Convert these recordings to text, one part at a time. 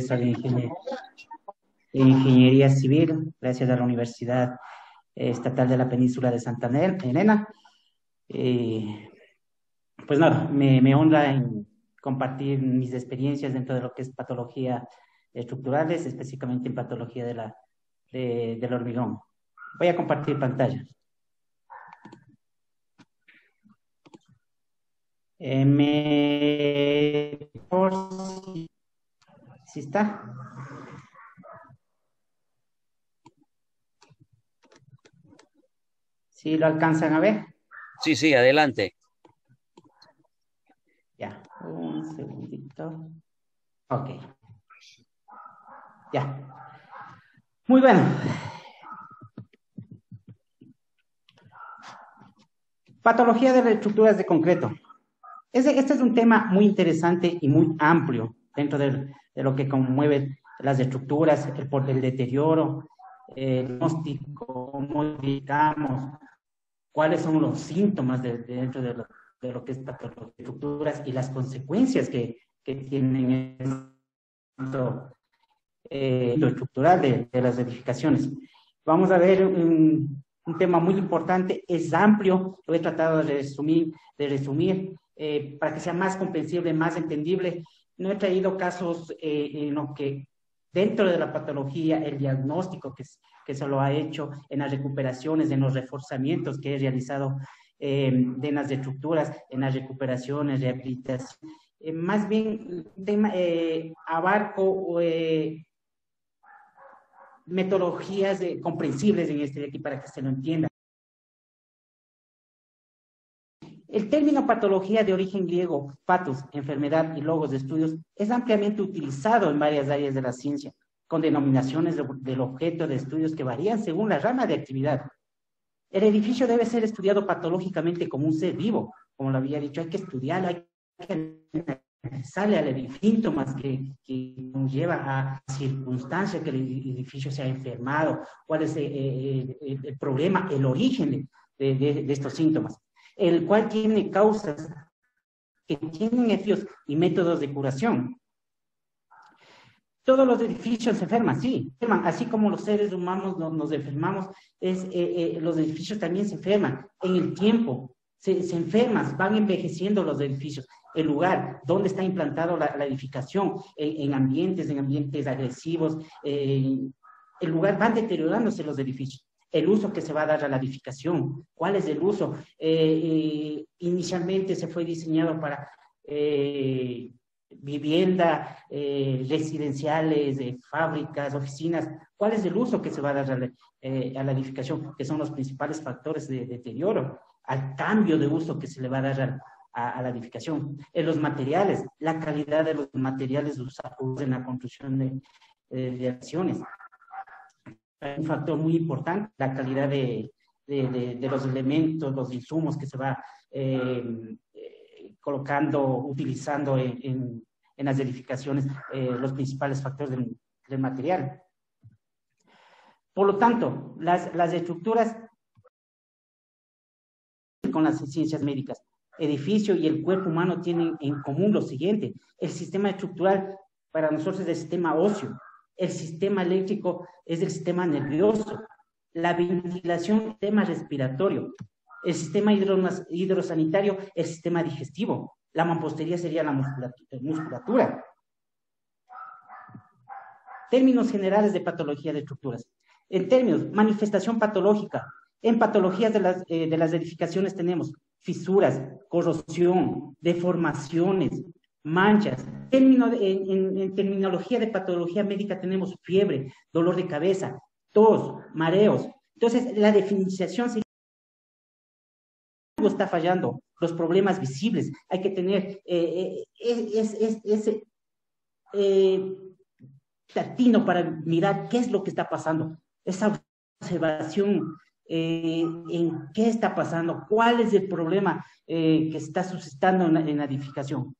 de Ingeniería, Civil, gracias a la Universidad Estatal de la Península de Santander, Elena. pues nada, me, me honra en compartir mis experiencias dentro de lo que es patología estructurales, específicamente en patología de la, del hormigón. Voy a compartir pantalla. Eh, me... ¿Sí está? ¿Sí lo alcanzan a ver? Sí, sí, adelante. Ya, un segundito. Ok. Ya. Muy bueno. Patología de las estructuras de concreto. Este, es un tema muy interesante y muy amplio dentro de, lo que conmueve las estructuras, el, el deterioro, el diagnóstico, cómo indicamos, cuáles son los síntomas dentro de lo, de lo, que es patología de estructuras y las consecuencias que, que tienen esto eh, estructural de, de, las edificaciones. Vamos a ver un, un, tema muy importante, es amplio, lo he tratado de resumir, de resumir eh, para que sea más comprensible, más entendible. No he traído casos eh, en los que dentro de la patología, el diagnóstico que, que se lo ha hecho en las recuperaciones, en los reforzamientos que he realizado eh, de las estructuras, en las recuperaciones, rehabilitación. Eh, más bien, tema, eh, abarco metodologías comprensibles en este de aquí para que se lo entienda. El término patología de origen griego, patos, enfermedad y logos de estudios, es ampliamente utilizado en varias áreas de la ciencia, con denominaciones del objeto de estudios que varían según la rama de actividad. El edificio debe ser estudiado patológicamente como un ser vivo, como lo había dicho, hay que estudiarlo, hay que sale al síntomas que, que lleva a circunstancias que el edificio se ha enfermado, cuál es eh, eh, el, problema, el origen de estos síntomas el cual tiene causas que tienen efectos y métodos de curación. Todos los edificios se enferman, sí, así como los seres humanos nos, enfermamos, es, eh, eh, los edificios también se enferman en el tiempo, se, enferman, van envejeciendo los edificios. El lugar donde está implantado la, edificación, en, ambientes, en ambientes agresivos, eh, el lugar van deteriorándose los edificios el uso que se va a dar a la edificación, cuál es el uso. Eh, eh, inicialmente se fue diseñado para eh, vivienda, residenciales, fábricas, oficinas. ¿Cuál es el uso que se va a dar a la, edificación? Que son los principales factores de, deterioro, al cambio de uso que se le va a dar a, la edificación. En los materiales, la calidad de los materiales usados en la construcción de, de acciones un factor muy importante, la calidad de, de, los elementos, los insumos que se va eh, eh, colocando, utilizando en, en, las edificaciones, eh, los principales factores del, del, material. Por lo tanto, las, las estructuras con las ciencias médicas, edificio y el cuerpo humano tienen en común lo siguiente, el sistema estructural para nosotros es el sistema óseo, el sistema eléctrico es el sistema nervioso, la ventilación, el sistema respiratorio, el sistema hidrosanitario, el sistema digestivo, la mampostería sería la musculatura. Términos generales de patología de estructuras. En términos, manifestación patológica. En patologías de las, eh, de las edificaciones tenemos fisuras, corrosión, deformaciones, manchas. En, terminología de patología médica tenemos fiebre, dolor de cabeza, tos, mareos. Entonces, la definición algo está fallando, los problemas visibles. Hay que tener eh, eh, ese eh, para mirar qué es lo que está pasando. Esa observación en qué está pasando, cuál es el problema que está suscitando en la edificación.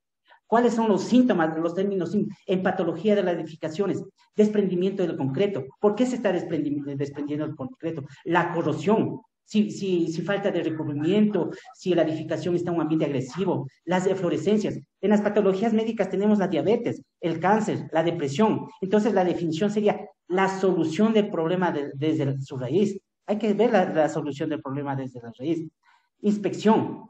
¿Cuáles son los síntomas, de los términos en patología de las edificaciones? Desprendimiento del concreto. ¿Por qué se está desprendiendo, el concreto? La corrosión. si, si, si falta de recubrimiento, si la edificación está en un ambiente agresivo, las eflorescencias. En las patologías médicas tenemos la diabetes, el cáncer, la depresión. Entonces la definición sería la solución del problema desde su raíz. Hay que ver la, solución del problema desde la raíz. Inspección.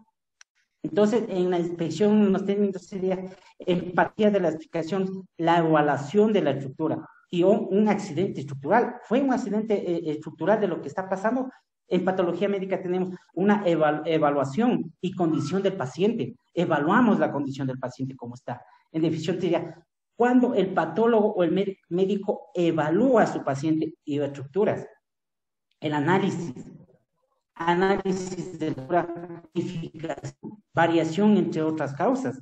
Entonces, en la inspección, los términos sería empatía de la explicación, la evaluación de la estructura y un, accidente estructural. Fue un accidente eh, estructural de lo que está pasando, en patología médica tenemos una evaluación y condición del paciente. Evaluamos la condición del paciente como está. En definición, sería cuando el patólogo o el médico evalúa a su paciente y estructuras. El análisis. Análisis de la variación entre otras causas.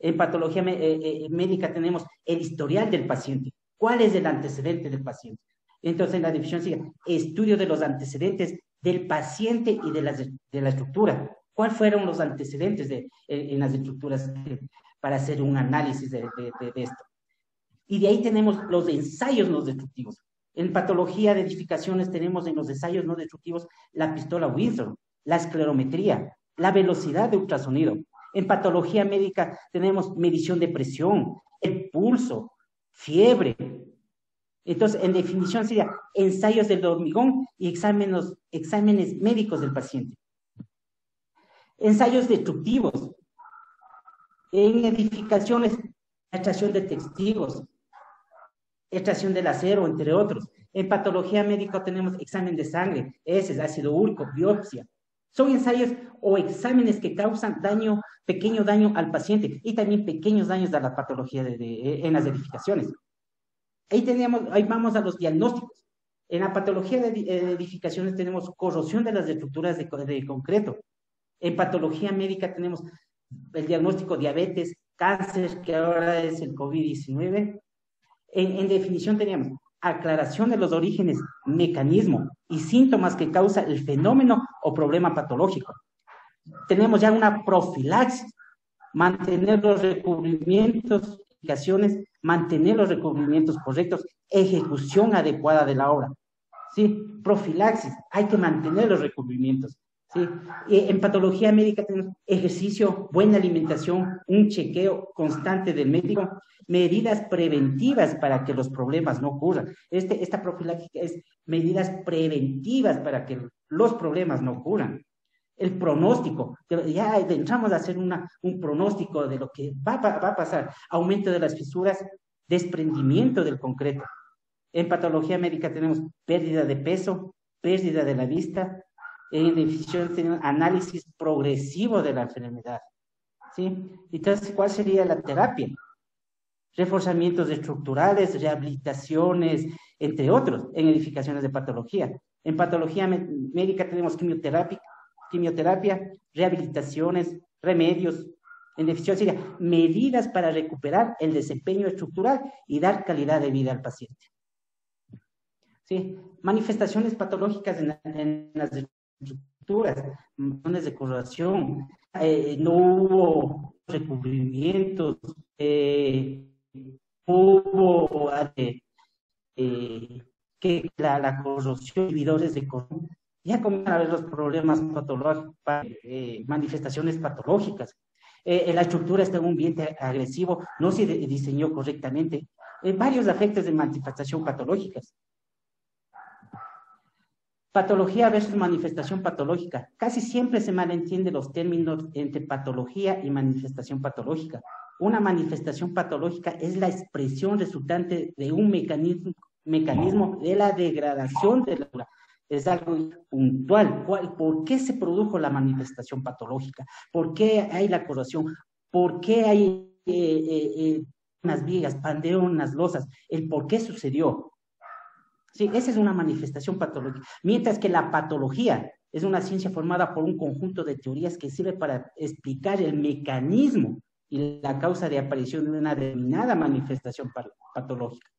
En patología eh, eh, médica tenemos el historial del paciente. ¿Cuál es el antecedente del paciente? Entonces, en la definición sigue estudio de los antecedentes del paciente y de la, de la estructura. ¿Cuáles fueron los antecedentes de, en, las estructuras para hacer un análisis de, de, esto? Y de ahí tenemos los ensayos no destructivos. En patología de edificaciones tenemos en los ensayos no destructivos la pistola Windsor, la esclerometría, la velocidad de ultrasonido. En patología médica tenemos medición de presión, el pulso, fiebre, entonces, en definición sería ensayos del hormigón y exámenes, médicos del paciente. Ensayos destructivos. En edificaciones, extracción de testigos, extracción del acero, entre otros. En patología médica tenemos examen de sangre, heces, ácido úrico, biopsia. Son ensayos o exámenes que causan daño, pequeño daño al paciente y también pequeños daños a la patología en las edificaciones. Ahí, teníamos, ahí vamos a los diagnósticos. En la patología de edificaciones tenemos corrosión de las estructuras de, concreto. En patología médica tenemos el diagnóstico diabetes, cáncer, que ahora es el COVID-19. En, definición teníamos aclaración de los orígenes, mecanismo y síntomas que causa el fenómeno o problema patológico. Tenemos ya una profilaxis, mantener los recubrimientos mantener los recubrimientos correctos, ejecución adecuada de la obra. ¿sí? Profilaxis, hay que mantener los recubrimientos. ¿Sí? en patología médica tenemos ejercicio, buena alimentación, un chequeo constante del médico, medidas preventivas para que los problemas no ocurran. Este, esta profilaxis es medidas preventivas para que los problemas no ocurran el pronóstico, ya entramos a hacer una, un pronóstico de lo que va, va, a pasar, aumento de las fisuras, desprendimiento del concreto. En patología médica tenemos pérdida de peso, pérdida de la vista, en definición tenemos análisis progresivo de la enfermedad. ¿sí? Entonces, ¿cuál sería la terapia? Reforzamientos estructurales, rehabilitaciones, entre otros, en edificaciones de patología. En patología médica tenemos quimioterapia, rehabilitaciones, remedios, en definición sería medidas para recuperar el desempeño estructural y dar calidad de vida al paciente. ¿Sí? Manifestaciones patológicas en, las estructuras, montones de corrosión, eh, no hubo recubrimientos, eh, hubo eh, que la, la corrosión, inhibidores de corrosión, ya comienzan a ver los problemas patológicos, manifestaciones patológicas. La estructura está en un ambiente agresivo, no se diseñó correctamente. Varios efectos de manifestación patológicas. Patología versus manifestación patológica. Casi siempre se malentiende los términos entre patología y manifestación patológica. Una manifestación patológica es la expresión resultante de un mecanismo, de la degradación de la es algo puntual. ¿Por qué se produjo la manifestación patológica? ¿Por qué hay la corrosión? ¿Por qué hay eh, eh, eh, unas vigas, pandeonas, losas? ¿El por qué sucedió? Sí, esa es una manifestación patológica. Mientras que la patología es una ciencia formada por un conjunto de teorías que sirve para explicar el mecanismo y la causa de aparición de una determinada manifestación patológica.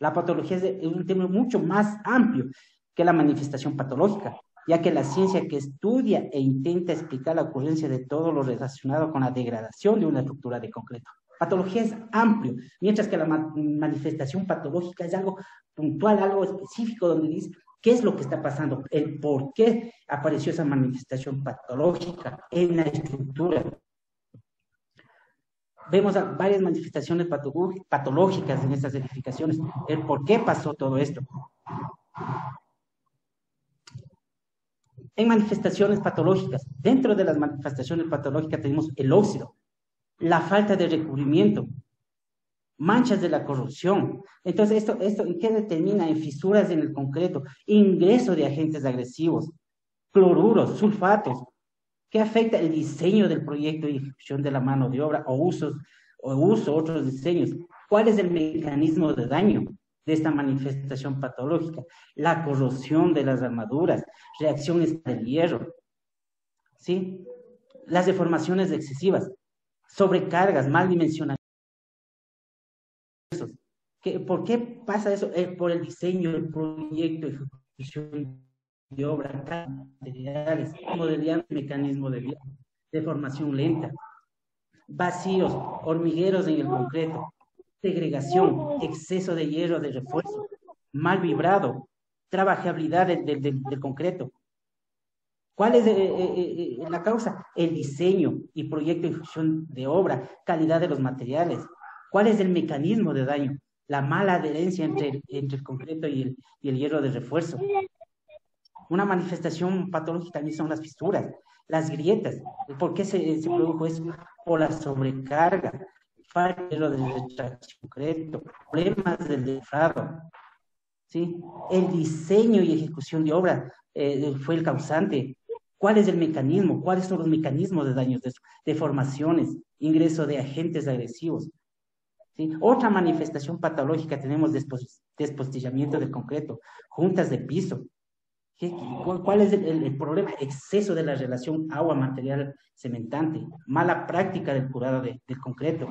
La patología es un tema mucho más amplio que la manifestación patológica, ya que la ciencia que estudia e intenta explicar la ocurrencia de todo lo relacionado con la degradación de una estructura de concreto. Patología es amplio, mientras que la manifestación patológica es algo puntual, algo específico, donde dice ¿Qué es lo que está pasando? El por qué apareció esa manifestación patológica en la estructura. Vemos varias manifestaciones patológicas en estas edificaciones. El por qué pasó todo esto. En manifestaciones patológicas, dentro de las manifestaciones patológicas tenemos el óxido, la falta de recubrimiento, manchas de la corrupción. Entonces, ¿esto, esto qué determina? En fisuras en el concreto, ingreso de agentes agresivos, cloruros, sulfatos, que afecta el diseño del proyecto y ejecución de la mano de obra o usos o uso otros diseños. ¿Cuál es el mecanismo de daño de esta manifestación patológica? La corrosión de las armaduras, reacciones del hierro, ¿sí? Las deformaciones excesivas, sobrecargas, mal dimensionamiento ¿Por qué pasa eso? Eh, por el diseño, el proyecto, ejecución de obra, materiales, modelando mecanismo de, de formación lenta, vacíos, hormigueros en el concreto, segregación, exceso de hierro de refuerzo, mal vibrado, trabajabilidad del, concreto. ¿Cuál es eh, eh, la causa? El diseño y proyecto de ejecución de obra, calidad de los materiales. ¿Cuál es el mecanismo de daño? la mala adherencia entre, entre el concreto y el, y el hierro de refuerzo. Una manifestación patológica también son las fisturas, las grietas. ¿Por qué se, produjo eso? Por la sobrecarga, falta de retracción concreto, problemas del defrado. ¿sí? El diseño y ejecución de obra eh, fue el causante. ¿Cuál es el mecanismo? ¿Cuáles son los mecanismos de daños? De deformaciones, ingreso de agentes agresivos, otra manifestación patológica tenemos despostillamiento del concreto, juntas de piso. ¿Cuál es el, problema? Exceso de la relación agua-material cementante, mala práctica del curado del concreto,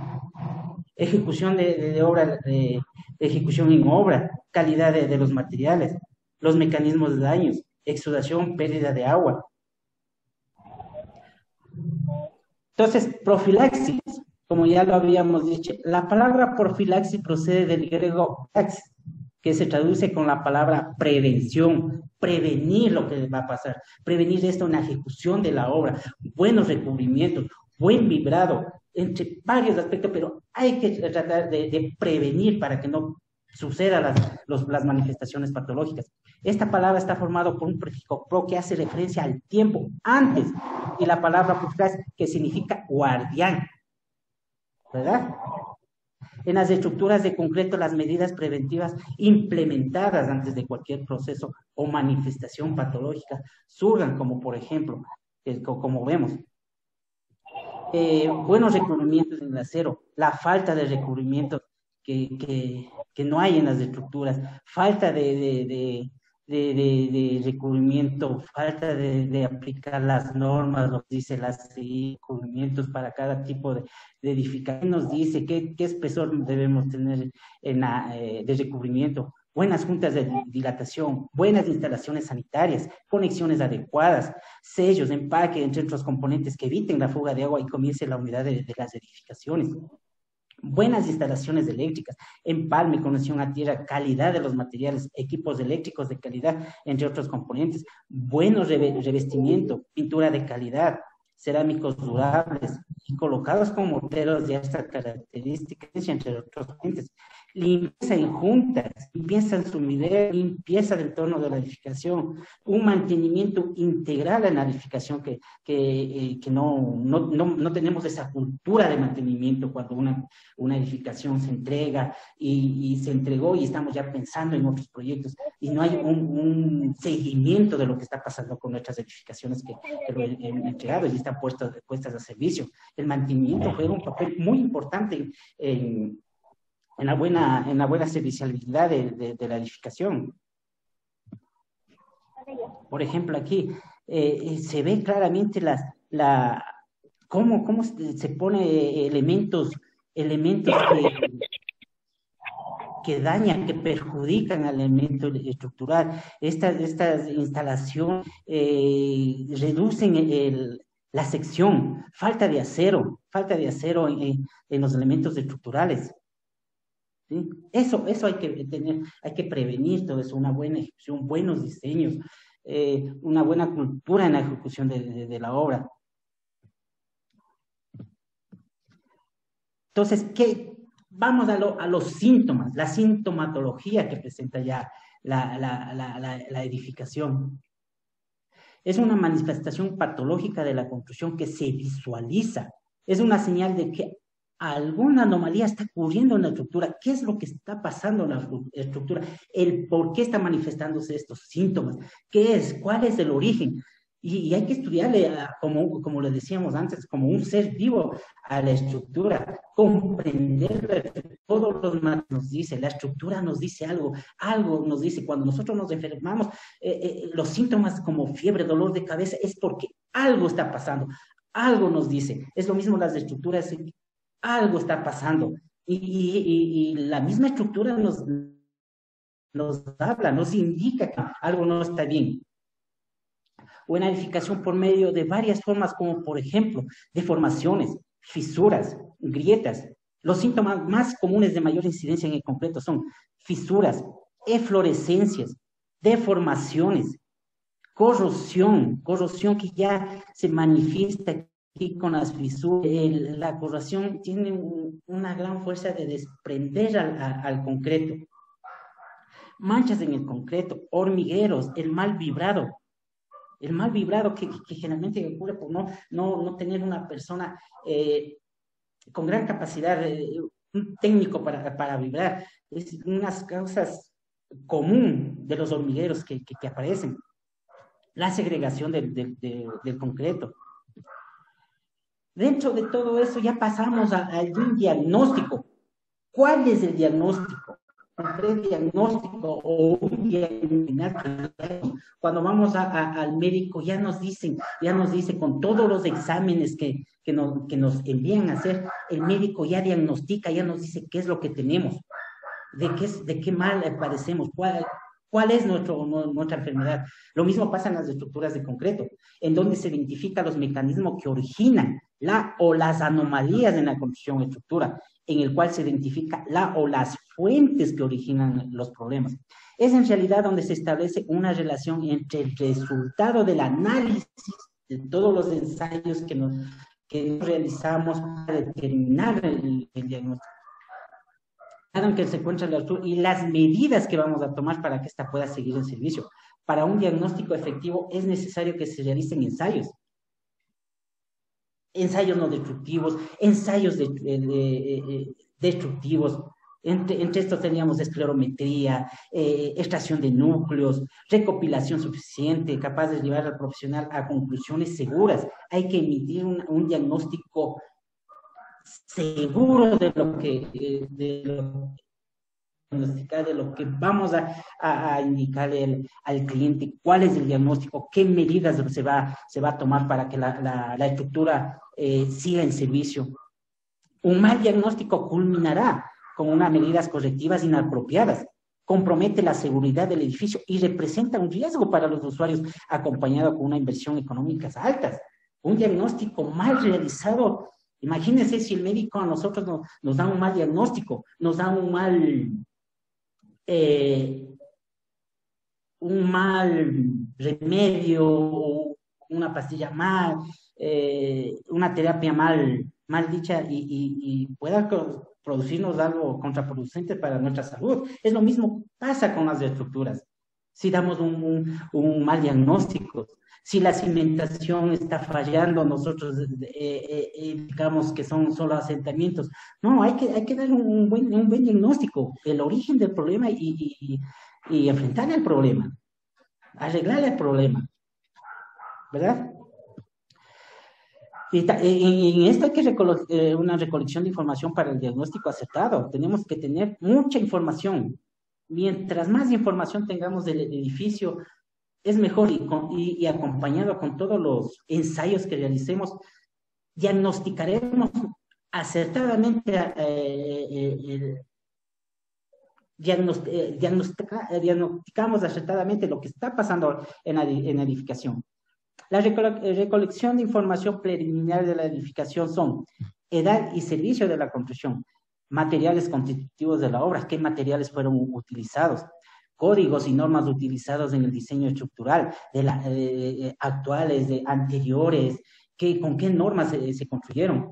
ejecución de, obra, de, ejecución en obra, calidad de, los materiales, los mecanismos de daños, exudación, pérdida de agua. Entonces, profilaxis como ya lo habíamos dicho, la palabra profilaxis procede del griego que se traduce con la palabra prevención, prevenir lo que va a pasar, prevenir esto en la ejecución de la obra, buenos recubrimientos, buen vibrado, entre varios aspectos, pero hay que tratar de, prevenir para que no sucedan las, las manifestaciones patológicas. Esta palabra está formada por un prefijo pro que hace referencia al tiempo antes y la palabra que significa guardián. ¿verdad? En las estructuras de concreto, las medidas preventivas implementadas antes de cualquier proceso o manifestación patológica surgan, como por ejemplo, como vemos, eh, buenos recubrimientos en el acero, la falta de recubrimientos que, no hay en las estructuras, falta de, de, de, recubrimiento, falta de, aplicar las normas, lo que dice las recubrimientos para cada tipo de, edificación, nos dice qué, qué, espesor debemos tener en la, eh, de recubrimiento, buenas juntas de dilatación, buenas instalaciones sanitarias, conexiones adecuadas, sellos, empaque entre otros componentes que eviten la fuga de agua y comience la unidad de las edificaciones buenas instalaciones eléctricas, empalme, conexión a tierra, calidad de los materiales, equipos eléctricos de calidad, entre otros componentes, buenos revestimiento, pintura de calidad, cerámicos durables y colocados con morteros de estas características, entre otros componentes limpieza en juntas, limpieza en sumidero, limpieza del entorno de la edificación, un mantenimiento integral en la edificación que, que, eh, que no, no, no, tenemos esa cultura de mantenimiento cuando una, una edificación se entrega y, y, se entregó y estamos ya pensando en otros proyectos y no hay un, un seguimiento de lo que está pasando con nuestras edificaciones que, que lo han entregado y están puestas, puestas a servicio. El mantenimiento juega un papel muy importante en en la buena, en la buena servicialidad de, de, la edificación. Por ejemplo, aquí eh, eh, se ve claramente las, la, cómo, cómo se pone elementos, elementos que, que dañan, que perjudican al elemento estructural. Estas, estas instalaciones eh, reducen el, la sección, falta de acero, falta de acero en, en los elementos estructurales. Eso, eso hay que tener, hay que prevenir todo eso, una buena ejecución, buenos diseños, eh, una buena cultura en la ejecución de, la obra. Entonces, ¿qué? vamos a, los síntomas, la sintomatología que presenta ya la, la edificación. Es una manifestación patológica de la construcción que se visualiza. Es una señal de que alguna anomalía está ocurriendo en la estructura, qué es lo que está pasando en la estructura, el por qué están manifestándose estos síntomas, qué es, cuál es el origen. Y, hay que estudiarle, como, como le decíamos antes, como un ser vivo a la estructura, comprender todos los más nos dice, la estructura nos dice algo, algo nos dice, cuando nosotros nos enfermamos, eh, eh, los síntomas como fiebre, dolor de cabeza, es porque algo está pasando, algo nos dice. Es lo mismo las estructuras algo está pasando. Y, la misma estructura nos, nos habla, nos indica que algo no está bien. O edificación por medio de varias formas, como por ejemplo, deformaciones, fisuras, grietas. Los síntomas más comunes de mayor incidencia en el concreto son fisuras, eflorescencias, deformaciones, corrosión, corrosión que ya se manifiesta y con las fisuras, la corrosión tiene una gran fuerza de desprender al, concreto. Manchas en el concreto, hormigueros, el mal vibrado. El mal vibrado que, generalmente ocurre por no, no, no tener una persona eh, con gran capacidad, un técnico para, para vibrar. Es unas causas común de los hormigueros que, que, aparecen. La segregación del, del, del concreto Dentro de todo eso ya pasamos a, un diagnóstico. ¿Cuál es el diagnóstico? Un diagnóstico o un diagnóstico. Cuando vamos al médico ya nos dicen, ya nos dice con todos los exámenes que, que nos envían a hacer, el médico ya diagnostica, ya nos dice qué es lo que tenemos, de qué, de qué mal padecemos, cuál, ¿Cuál es nuestro, nuestra enfermedad? Lo mismo pasa en las estructuras de concreto, en donde se identifican los mecanismos que originan la o las anomalías en la construcción estructura, en el cual se identifica la o las fuentes que originan los problemas. Es en realidad donde se establece una relación entre el resultado del análisis de todos los ensayos que nos, que realizamos para determinar el diagnóstico en que se encuentra la y las medidas que vamos a tomar para que ésta pueda seguir en servicio. Para un diagnóstico efectivo es necesario que se realicen ensayos. Ensayos no destructivos, ensayos destructivos. Entre, entre, estos teníamos esclerometría, eh, extracción de núcleos, recopilación suficiente, capaz de llevar al profesional a conclusiones seguras. Hay que emitir un diagnóstico seguro de lo que, de lo, de lo que vamos a, a, indicarle al cliente, cuál es el diagnóstico, qué medidas se va, se va a tomar para que la, la, estructura eh, siga en servicio. Un mal diagnóstico culminará con unas medidas correctivas inapropiadas, compromete la seguridad del edificio y representa un riesgo para los usuarios acompañado con una inversión económica altas. Un diagnóstico mal realizado Imagínense si el médico a nosotros nos, da un mal diagnóstico, nos da un mal, eh, un mal remedio, una pastilla mal, eh, una terapia mal, mal dicha y, pueda producirnos algo contraproducente para nuestra salud. Es lo mismo pasa con las estructuras. Si damos un, un mal diagnóstico, si la cimentación está fallando, nosotros eh, eh, eh, digamos que son solo asentamientos. No, hay que, hay que dar un, buen, un buen diagnóstico, el origen del problema y, y, enfrentar el problema, arreglar el problema, ¿verdad? Y en esto hay que una recolección de información para el diagnóstico acertado. Tenemos que tener mucha información. Mientras más información tengamos del edificio, es mejor y, acompañado con todos los ensayos que realicemos, diagnosticaremos acertadamente, eh, eh, eh, diagnosticamos acertadamente lo que está pasando en la, en edificación. La recolección de información preliminar de la edificación son edad y servicio de la construcción, materiales constitutivos de la obra, qué materiales fueron utilizados, códigos y normas utilizados en el diseño estructural, de la, actuales, de anteriores, qué, con qué normas se, construyeron,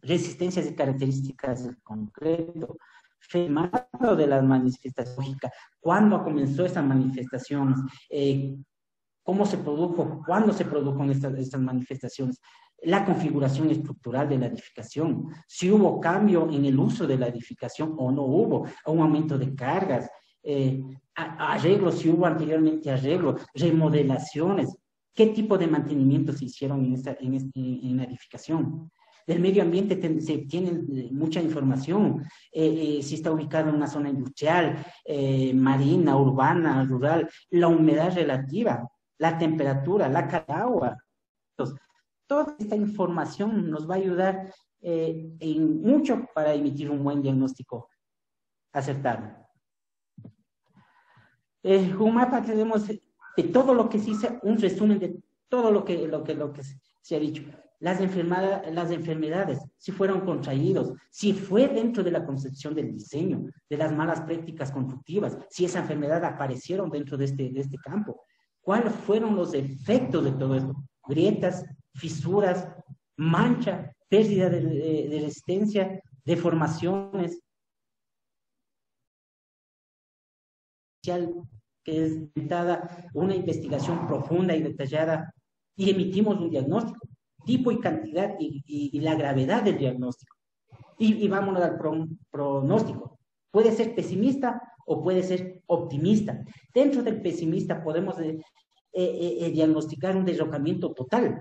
resistencias y características del concreto, firmado de las manifestaciones, cuándo comenzó esas manifestaciones, eh, cómo se produjo, cuándo se produjeron estas, estas manifestaciones, la configuración estructural de la edificación, si hubo cambio en el uso de la edificación o no hubo, un aumento de cargas, eh, arreglos, si hubo anteriormente arreglos, remodelaciones, qué tipo de mantenimiento se hicieron en, esta, en, este, en la edificación. Del medio ambiente se tiene eh, mucha información, eh, si está ubicado en una zona industrial, marina, urbana, rural, la humedad relativa, la temperatura, la calidad de agua. Entonces, toda esta información nos va a ayudar eh, en mucho para emitir un buen diagnóstico acertado. En un mapa tenemos de todo lo que se hizo, un resumen de todo lo que, lo que, lo que se ha dicho. Las, las enfermedades, si fueron contraídos, si fue dentro de la concepción del diseño, de las malas prácticas constructivas, si esa enfermedad aparecieron dentro de este, de este campo, cuáles fueron los efectos de todo esto, grietas, fisuras, mancha, pérdida de, resistencia, deformaciones, que es una investigación profunda y detallada y emitimos un diagnóstico, tipo y cantidad y, la gravedad del diagnóstico. Y, y vámonos al pronóstico. Puede ser pesimista o puede ser optimista. Dentro del pesimista podemos eh, eh, eh, diagnosticar un derrocamiento total,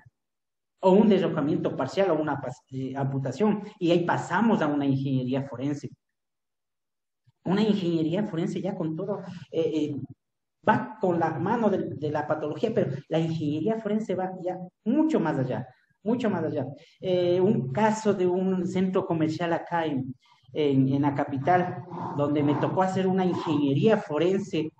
o un derrocamiento parcial o una eh, amputación. Y ahí pasamos a una ingeniería forense. Una ingeniería forense ya con todo, eh, eh, va con la mano de, la patología, pero la ingeniería forense va ya mucho más allá, mucho más allá. un caso de un centro comercial acá en, en, la capital, donde me tocó hacer una ingeniería forense,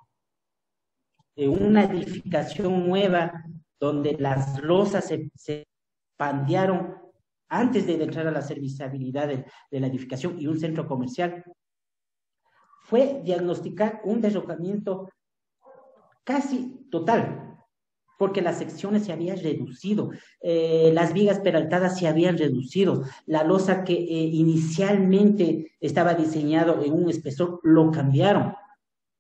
una edificación nueva, donde las losas se pandearon antes de entrar a la serviciabilidad de, la edificación y un centro comercial, fue diagnosticar un derrocamiento casi total, porque las secciones se habían reducido, eh, las vigas peraltadas se habían reducido, la losa que eh, inicialmente estaba diseñado en un espesor lo cambiaron,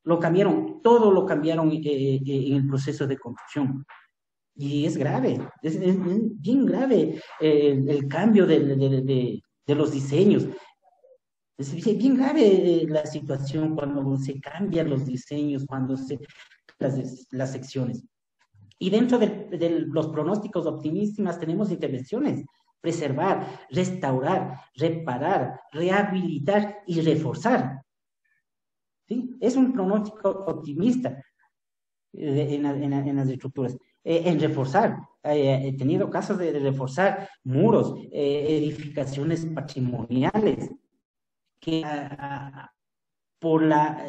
lo cambiaron, todo lo cambiaron eh, en el proceso de construcción. Y es grave, es, bien grave el, cambio de, los diseños. Es bien grave eh, la situación cuando se cambian los diseños, cuando se las, las secciones. Y dentro de, los pronósticos optimistas tenemos intervenciones, preservar, restaurar, reparar, rehabilitar y reforzar. ¿Sí? Es un pronóstico optimista eh, en, en, las estructuras. Eh, en reforzar. Eh, he tenido casos de, reforzar muros, edificaciones patrimoniales, que por la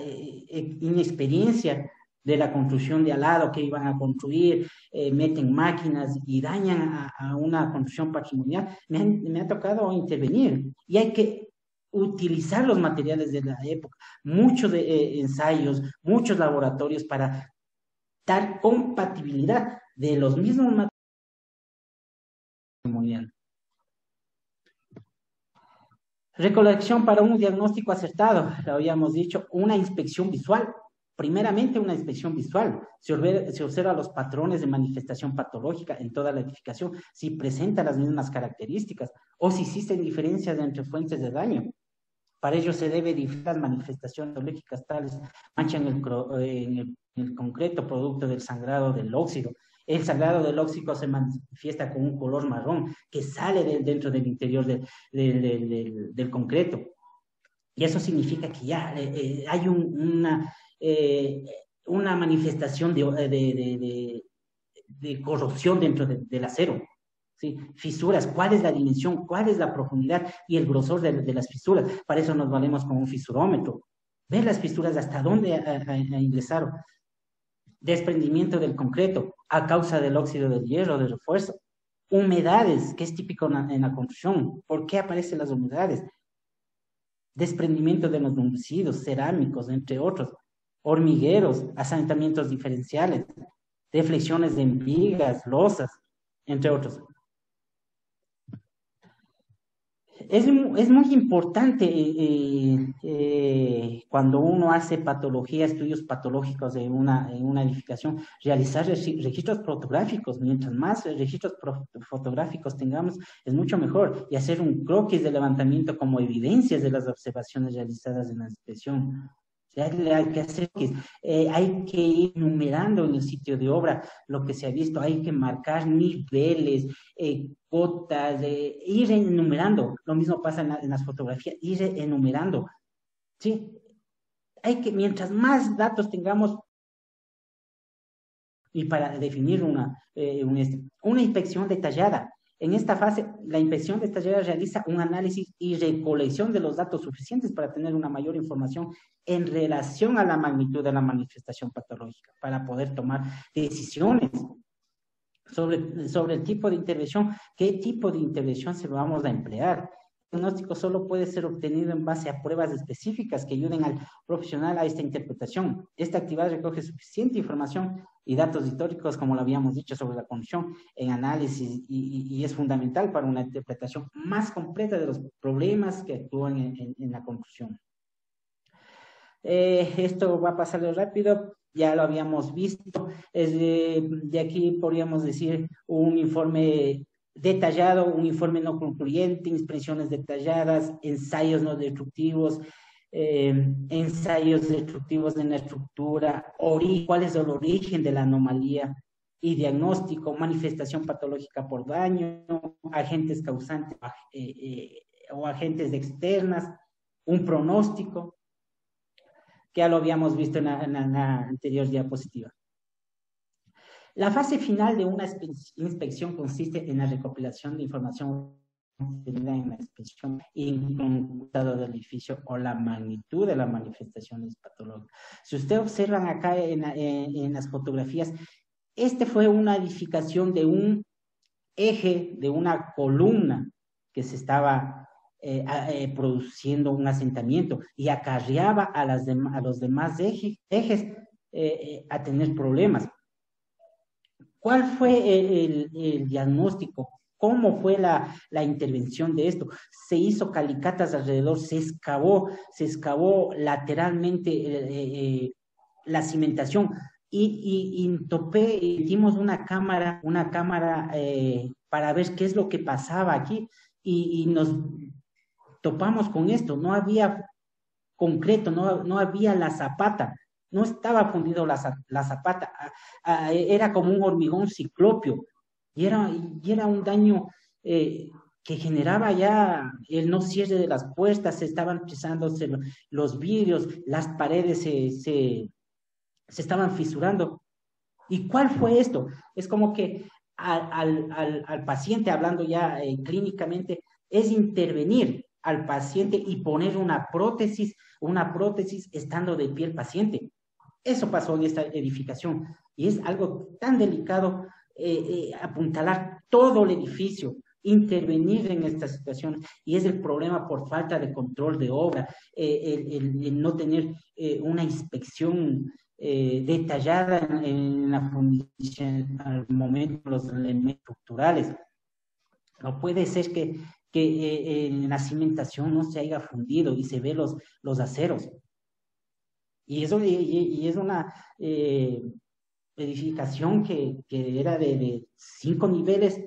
inexperiencia de la construcción de al lado que iban a construir, meten máquinas y dañan a, una construcción patrimonial, me, me, ha tocado intervenir. Y hay que utilizar los materiales de la época, muchos ensayos, muchos laboratorios para dar compatibilidad de los mismos matrimonial. Recolección para un diagnóstico acertado, lo habíamos dicho, una inspección visual. Primeramente, una inspección visual. Se observa, se observa los patrones de manifestación patológica en toda la edificación, si presenta las mismas características o si existen diferencias entre fuentes de daño. Para ello se debe diferentes manifestaciones patológicas tales, mancha en el, en el concreto producto del sangrado del óxido, el sangrado del óxido se manifiesta con un color marrón que sale dentro del interior del concreto. Y eso significa que ya eh, eh, hay una, eh, una manifestación de, corrosión dentro del acero. ¿sí? Fisuras, cuál es la dimensión, cuál es la profundidad y el grosor de, las fisuras. Para eso nos valemos con un fisurómetro. Ver las fisuras hasta dónde ingresaron desprendimiento del concreto a causa del óxido del hierro de refuerzo, humedades, que es típico en la construcción. ¿Por qué aparecen las humedades? desprendimiento de los nuncidos, cerámicos, entre otros, hormigueros, asentamientos diferenciales, deflexiones de vigas, losas, entre otros. Es, es muy importante eh, eh, cuando uno hace patología, estudios patológicos de una, en una edificación, realizar registros fotográficos. Mientras más registros fotográficos tengamos, es mucho mejor. Y hacer un croquis de levantamiento como evidencias de las observaciones realizadas en la inspección hay que hacer eh, hay que ir numerando en el sitio de obra lo que se ha visto, hay que marcar niveles, eh, cotas, ir enumerando. Lo mismo pasa en, las fotografías, ir enumerando. Sí, hay que, mientras más datos tengamos, y para definir una, eh, una inspección detallada, en esta fase, la inspección de esta realiza un análisis y recolección de los datos suficientes para tener una mayor información en relación a la magnitud de la manifestación patológica, para poder tomar decisiones sobre, sobre el tipo de intervención, qué tipo de intervención se vamos a emplear diagnóstico solo puede ser obtenido en base a pruebas específicas que ayuden al profesional a esta interpretación. Esta actividad recoge suficiente información y datos históricos, como lo habíamos dicho, sobre la condición en análisis y, es fundamental para una interpretación más completa de los problemas que actúan en, la conclusión. Eh, esto va a pasarle rápido, ya lo habíamos visto. De aquí podríamos decir un informe detallado, un informe no concluyente, impresiones detalladas, ensayos no destructivos, eh, ensayos destructivos en la estructura, cuál es el origen de la anomalía y diagnóstico, manifestación patológica por daño, agentes causantes eh, eh, o agentes externas, un pronóstico, que ya lo habíamos visto en la anterior diapositiva. La fase final de una inspección consiste en la recopilación de información en la inspección incluso del edificio o la magnitud de las manifestaciones patológicas. Si ustedes observan acá en, las fotografías, este fue una edificación de un eje, de una columna que se estaba eh, eh, produciendo un asentamiento y acarreaba a, las a los demás ejes, eh, a tener problemas. ¿Cuál fue el, diagnóstico? ¿Cómo fue la, intervención de esto? Se hizo calicatas alrededor, se excavó, se excavó lateralmente eh, eh, la cimentación y, y, topé, hicimos una cámara, una cámara eh, para ver qué es lo que pasaba aquí y, nos topamos con esto. No había concreto, no, no había la zapata no estaba fundido la, zapata, era como un hormigón ciclopio y era, y era un daño eh, que generaba ya el no cierre de las puertas, se estaban pisándose los vidrios, las paredes se, se, estaban fisurando. ¿Y cuál fue esto? Es como que al, al, al, paciente, hablando ya eh, clínicamente, es intervenir al paciente y poner una prótesis, una prótesis estando de pie el paciente. Eso pasó en esta edificación y es algo tan delicado eh, eh, apuntalar todo el edificio, intervenir en esta situación y es el problema por falta de control de obra, eh, el, no tener una inspección detallada en, la fundición al momento los elementos estructurales. No puede ser que, que en la cimentación no se haya fundido y se ve los, los aceros. Y, eso, y, es una eh, edificación que, que era de, cinco niveles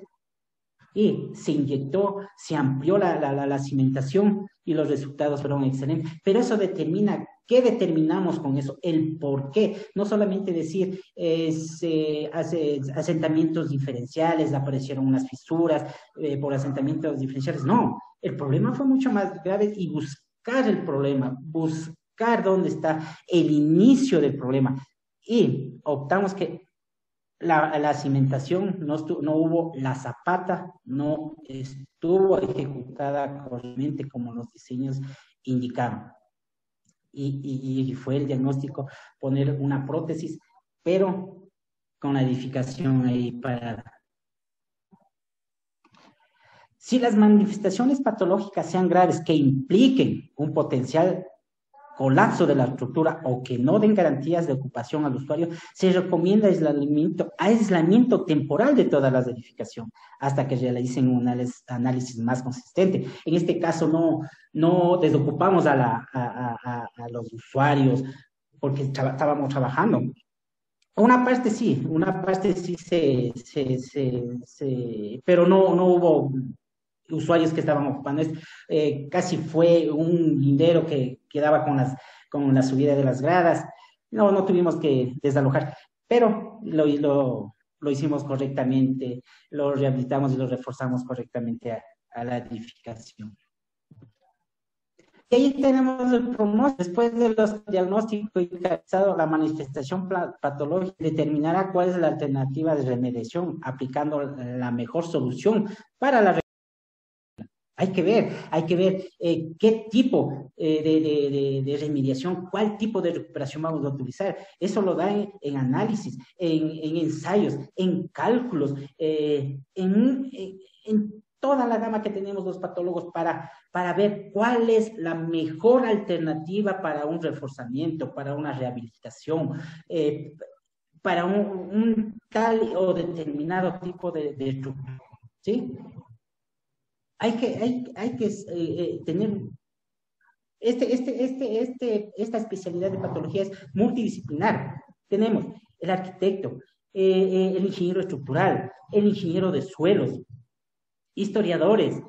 y se inyectó, se amplió la, la, la, cimentación y los resultados fueron excelentes. Pero eso determina, ¿qué determinamos con eso? El por qué. No solamente decir, se hace asentamientos diferenciales, aparecieron unas fisuras eh, por asentamientos diferenciales. No, el problema fue mucho más grave y buscar el problema, buscar dónde está el inicio del problema. Y optamos que la, la cimentación no, no hubo, la zapata no estuvo ejecutada correctamente como los diseños indicaron. Y, y, fue el diagnóstico poner una prótesis, pero con la edificación ahí parada. Si las manifestaciones patológicas sean graves que impliquen un potencial colapso de la estructura o que no den garantías de ocupación al usuario, se recomienda aislamiento, aislamiento temporal de todas las edificaciones hasta que realicen un análisis más consistente. En este caso no, no desocupamos a, la, a, los usuarios porque estábamos trabajando. Una parte sí, una parte sí se, se, se, pero no, no hubo usuarios que estaban ocupando. Eh, casi fue un dinero que quedaba con, las, con la subida de las gradas. No, no tuvimos que desalojar, pero lo, lo, lo hicimos correctamente, lo rehabilitamos y lo reforzamos correctamente a, a la edificación. Y ahí tenemos el pronóstico. Después de los diagnósticos y la manifestación patológica determinará cuál es la alternativa de remediación, aplicando la mejor solución para la hay que ver, hay que ver eh, qué tipo eh, de, remediación, cuál tipo de recuperación vamos a utilizar. Eso lo da en, análisis, en, ensayos, en cálculos, eh, en, en, toda la gama que tenemos los patólogos para, para ver cuál es la mejor alternativa para un reforzamiento, para una rehabilitación, para un, un, tal o determinado tipo de, de ¿sí? Hay que, hay, hay que eh, eh, tener este, este, este, este, esta especialidad de patología es multidisciplinar. Tenemos el arquitecto, eh, el ingeniero estructural, el ingeniero de suelos, historiadores.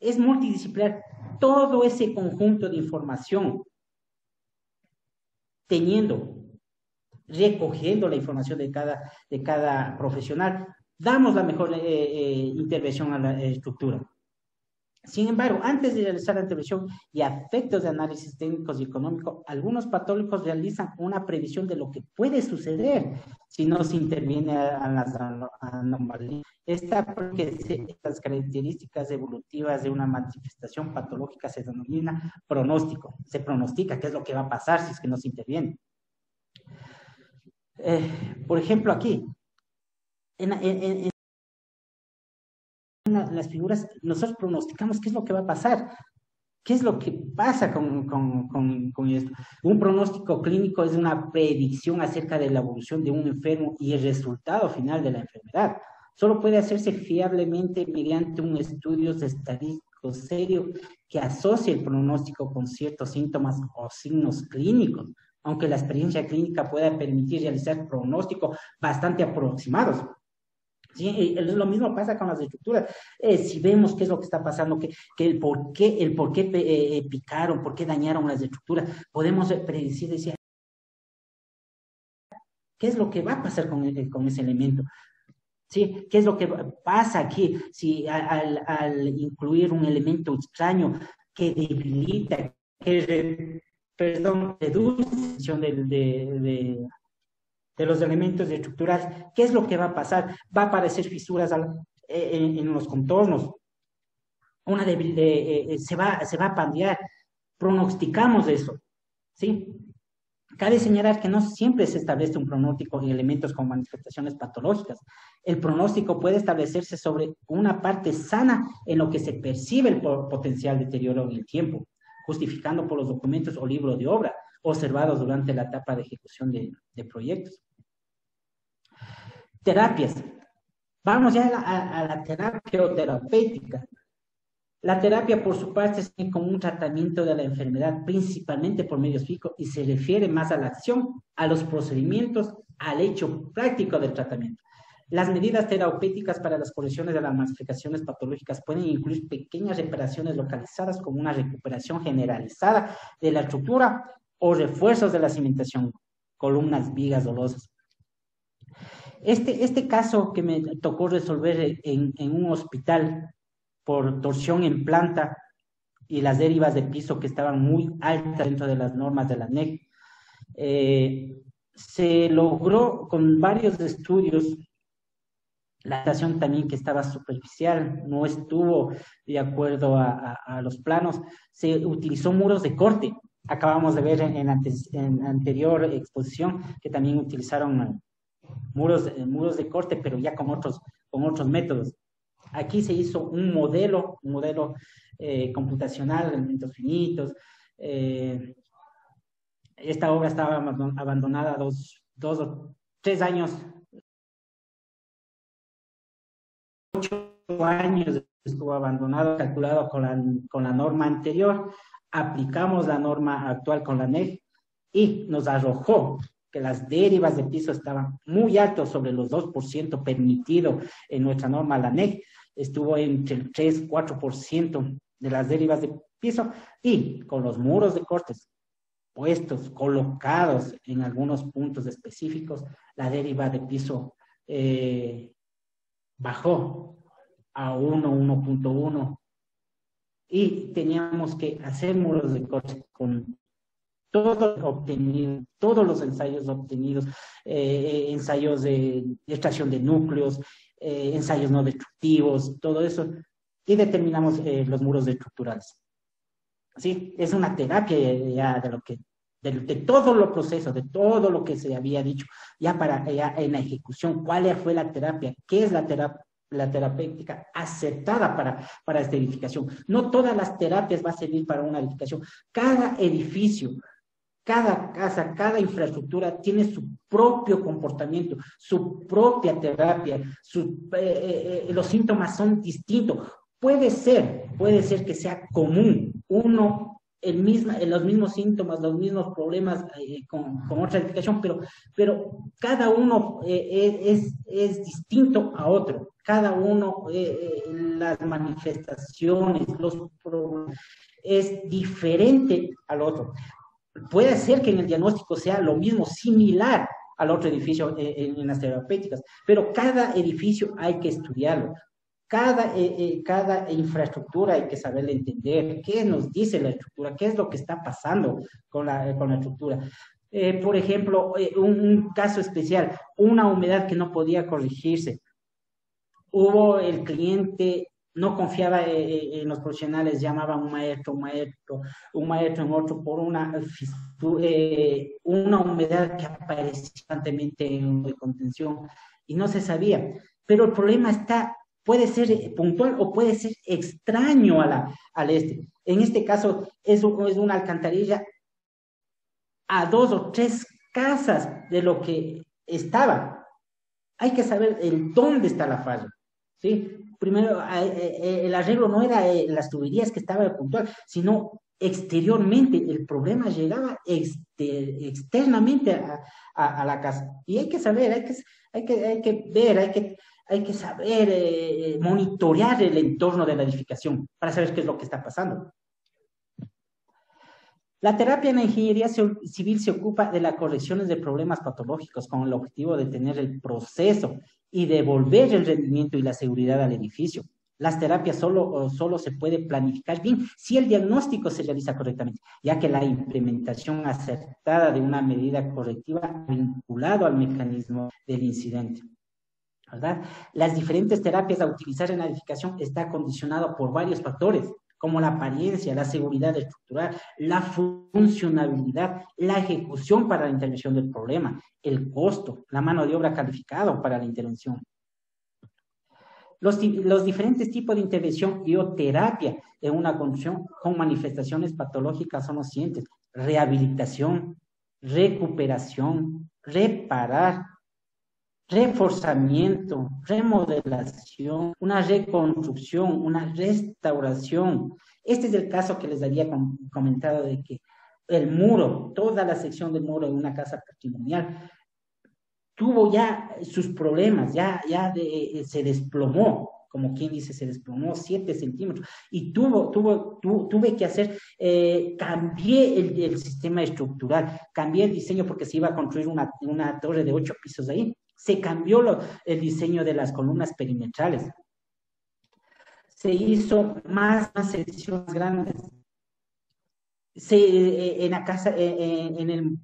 Es multidisciplinar. Todo ese conjunto de información, teniendo, recogiendo la información de cada, de cada profesional, damos la mejor intervención a la estructura. Sin embargo, antes de realizar la intervención y efectos de análisis técnicos y económicos, algunos patólogos realizan una previsión de lo que puede suceder si no se interviene a, las anomalías. Esta porque estas características evolutivas de una manifestación patológica se denomina pronóstico. Se pronostica qué es lo que va a pasar si es que no se interviene. Eh, por ejemplo, aquí, en las figuras, nosotros pronosticamos qué es lo que va a pasar. ¿Qué es lo que pasa con, con, con, esto? Un pronóstico clínico es una predicción acerca de la evolución de un enfermo y el resultado final de la enfermedad. Solo puede hacerse fiablemente mediante un estudio estadístico serio que asocie el pronóstico con ciertos síntomas o signos clínicos, aunque la experiencia clínica pueda permitir realizar pronósticos bastante aproximados. Lo mismo pasa con las estructuras. Eh, si vemos qué es lo que está pasando, que, que el por qué, el por qué eh, eh, picaron, por qué dañaron las estructuras, podemos predecir, decir, ¿qué es lo que va a pasar con, con ese elemento? ¿Sí? ¿Qué es lo que pasa aquí si al, al incluir un elemento extraño que debilita, que, perdón, reduce la de, de los elementos estructurales, ¿qué es lo que va a pasar? Va a aparecer fisuras eh, en, los contornos, una eh, se, va, se va a pandear, pronosticamos eso, ¿sí? Cabe señalar que no siempre se establece un pronóstico en elementos con manifestaciones patológicas. El pronóstico puede establecerse sobre una parte sana en lo que se percibe el potencial deterioro en el tiempo, justificando por los documentos o libros de obra observados durante la etapa de ejecución de proyectos. Terapias. Vamos ya a la, terapia o terapéutica. La terapia, por su parte, es como un tratamiento de la enfermedad, principalmente por medios físicos, y se refiere más a la acción, a los procedimientos, al hecho práctico del tratamiento. Las medidas terapéuticas para las correcciones de las manifestaciones patológicas pueden incluir pequeñas reparaciones localizadas como una recuperación generalizada de la estructura o refuerzos de la cimentación, columnas, vigas dolosas. Este, este caso que me tocó resolver en, en un hospital por torsión en planta y las derivas de piso que estaban muy altas dentro de las normas de la NEC, eh, se logró con varios estudios la estación también que estaba superficial, no estuvo de acuerdo a, a, los planos, se utilizó muros de corte. Acabamos de ver en, en, en anterior exposición que también utilizaron muros, eh, muros de corte, pero ya con otros, con otros métodos. Aquí se hizo un modelo, un modelo eh, computacional, elementos finitos. Eh, esta obra estaba abandonada dos, dos o tres años, ocho años estuvo abandonado, calculado con la, con la norma anterior. Aplicamos la norma actual con la NEG y nos arrojó que las dérivas de piso estaban muy altos sobre los 2% permitido en nuestra norma, la NEG estuvo entre el 3, 4% de las dérivas de piso y con los muros de cortes puestos, colocados en algunos puntos específicos, la deriva de piso eh, bajó a 1, 1.1 y teníamos que hacer muros de corte con todo obtenido, todos los ensayos obtenidos, eh, ensayos de extracción de núcleos, eh, ensayos no destructivos, todo eso, y determinamos eh, los muros estructurales. ¿Sí? Es una terapia ya de lo que de, de, todo lo proceso, de todo lo que se había dicho, ya para ya en la ejecución, cuál fue la terapia, qué es la terapia, la terapéutica aceptada para, para esta edificación. No todas las terapias van a servir para una edificación. Cada edificio, cada casa, cada infraestructura tiene su propio comportamiento, su propia terapia, su, eh, eh, los síntomas son distintos. Puede ser, puede ser que sea común uno el mismo, los mismos síntomas, los mismos problemas eh, con, otra edificación, pero, pero cada uno es, es distinto a otro. Cada uno, las manifestaciones, los problemas, es diferente al otro. Puede ser que en el diagnóstico sea lo mismo, similar al otro edificio eh, en, las terapéuticas, pero cada edificio hay que estudiarlo. Cada, eh, eh, cada infraestructura hay que saberle entender qué nos dice la estructura, qué es lo que está pasando con la, con la estructura. por ejemplo, un, un, caso especial, una humedad que no podía corregirse. Hubo el cliente no confiaba eh, eh, en los profesionales, llamaba un maestro, un maestro, un maestro en otro por una, eh, una humedad que aparecía constantemente en contención y no se sabía. Pero el problema está, puede ser puntual o puede ser extraño a la, al este. En este caso es, es una alcantarilla a dos o tres casas de lo que estaba. Hay que saber el dónde está la falla. ¿sí? Primero, eh, eh, el arreglo no era eh, las tuberías que estaba puntual, sino exteriormente, el problema llegaba externamente a, a, la casa. Y hay que saber, hay que, hay que, hay que ver, hay que, hay que saber monitorear el entorno de la edificación para saber qué es lo que está pasando. La terapia en la ingeniería civil se ocupa de las correcciones de problemas patológicos con el objetivo de tener el proceso y devolver el rendimiento y la seguridad al edificio. Las terapias solo, solo se puede planificar bien si el diagnóstico se realiza correctamente, ya que la implementación acertada de una medida correctiva vinculado al mecanismo del incidente. ¿verdad? Las diferentes terapias a utilizar en la edificación está condicionado por varios factores, como la apariencia, la seguridad estructural, la funcionabilidad, la ejecución para la intervención del problema, el costo, la mano de obra calificada para la intervención. Los, los, diferentes tipos de intervención y o terapia en una condición con manifestaciones patológicas son los siguientes. Rehabilitación, recuperación, reparar, reforzamiento, remodelación, una reconstrucción, una restauración. Este es el caso que les había comentado de que el muro, toda la sección del muro de una casa patrimonial, tuvo ya sus problemas, ya, ya eh, se desplomó, como quien dice, se desplomó siete centímetros y tuvo, tuvo, tuve que hacer, eh, cambié el, el, sistema estructural, cambié el diseño porque se iba a construir una, una torre de ocho pisos ahí se cambió el diseño de las columnas perimetrales. Se hizo más, más secciones grandes. Se, eh, en la casa, eh, eh, en el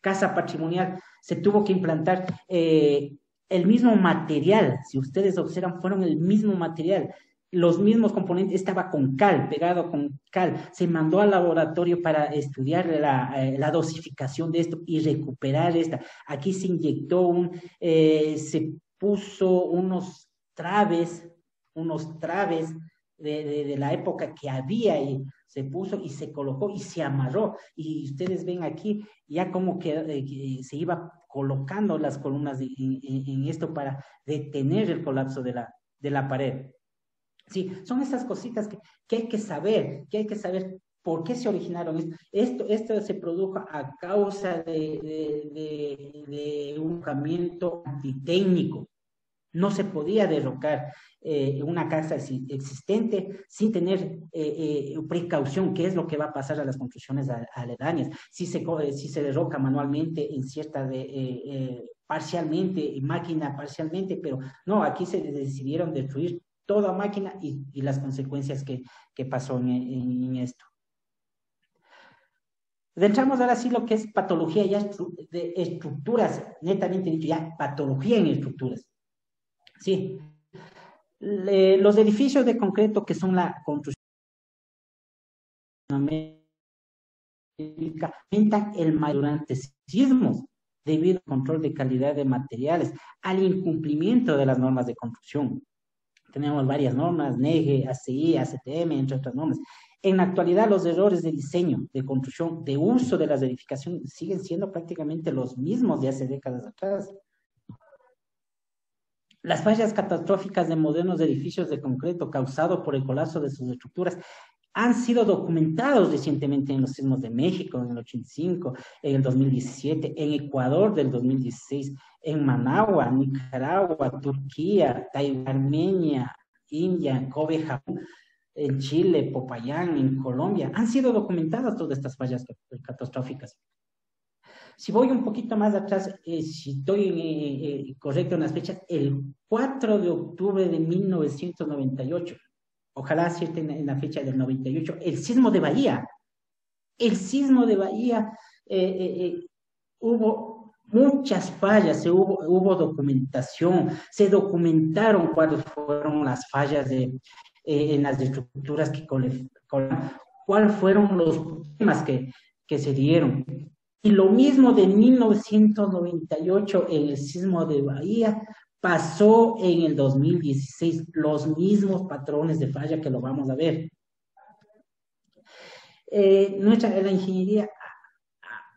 casa patrimonial, se tuvo que implantar el mismo material. Si ustedes observan, fueron el mismo material los mismos componentes, estaba con cal, pegado con cal. Se mandó al laboratorio para estudiar la, eh, la dosificación de esto y recuperar esta. Aquí se inyectó un, eh, se puso unos traves, unos traves de, la época que había y se puso y se colocó y se amarró. Y ustedes ven aquí ya como que, eh, se iba colocando las columnas en, esto para detener el colapso de la, de la pared. Sí, son esas cositas que, que hay que saber, que hay que saber ¿Por qué se originaron esto? Esto, se produjo a causa de, un cambiamiento antitécnico. No se podía derrocar eh, una casa existente sin tener eh, eh, precaución, qué es lo que va a pasar a las construcciones aledañas. Si se, si se derroca manualmente en cierta de, parcialmente, máquina parcialmente, pero no, aquí se decidieron destruir toda máquina y, las consecuencias que, pasó en esto. Entramos ahora sí lo que es patología ya de estructuras, netamente dicho, ya patología en estructuras. Sí. los edificios de concreto que son la construcción aumentan el mayor durante sismos debido al control de calidad de materiales, al incumplimiento de las normas de construcción. Tenemos varias normas, NEGE, ACI, ACTM, entre otras normas. En la actualidad, los errores de diseño, de construcción, de uso de las edificaciones siguen siendo prácticamente los mismos de hace décadas atrás. Las fallas catastróficas de modernos edificios de concreto causado por el colapso de sus estructuras han sido documentados recientemente en los sismos de México en el 85, en el 2017, en Ecuador del 2016, en Managua, Nicaragua, Turquía, Taiwán, Armenia, India, Kobe, Japón en Chile, Popayán, en Colombia, han sido documentadas todas estas fallas catastróficas. Si voy un poquito más atrás, eh, si estoy eh, eh, correcto en las fechas, el 4 de octubre de 1998, ojalá acierte en, la fecha del 98, el sismo de Bahía. El sismo de Bahía hubo muchas fallas, hubo, hubo documentación, se documentaron cuáles fueron las fallas de, eh, en las estructuras que cuáles fueron los temas que, que se dieron. Y lo mismo de 1998 en el sismo de Bahía pasó en el 2016, los mismos patrones de falla que lo vamos a ver. Eh, nuestra la ingeniería,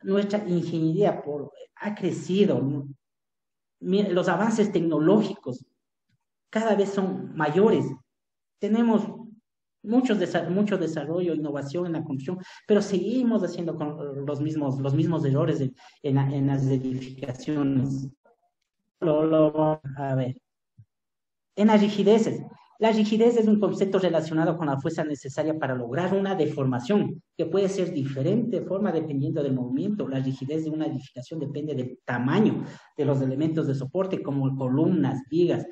nuestra ingeniería por, ha crecido, los avances tecnológicos cada vez son mayores tenemos mucho, desarrollo, innovación en la construcción, pero seguimos haciendo con los mismos, los mismos errores en, en, las edificaciones. Lo, a ver. En las rigideces. La rigidez es un concepto relacionado con la fuerza necesaria para lograr una deformación, que puede ser diferente forma dependiendo del movimiento. La rigidez de una edificación depende del tamaño de los elementos de soporte, como columnas, vigas,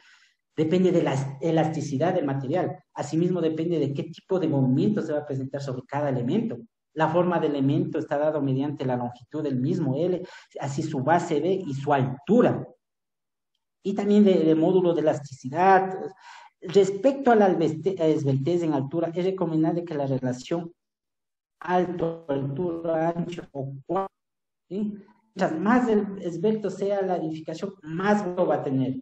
depende de la elasticidad del material. Asimismo, depende de qué tipo de movimiento se va a presentar sobre cada elemento. La forma del elemento está dado mediante la longitud del mismo L, así su base B y su altura. Y también de, módulo de elasticidad. Respecto a la esbeltez en altura, es recomendable que la relación alto, altura, ancho o cuatro, mientras más esbelto sea la edificación, más va a tener.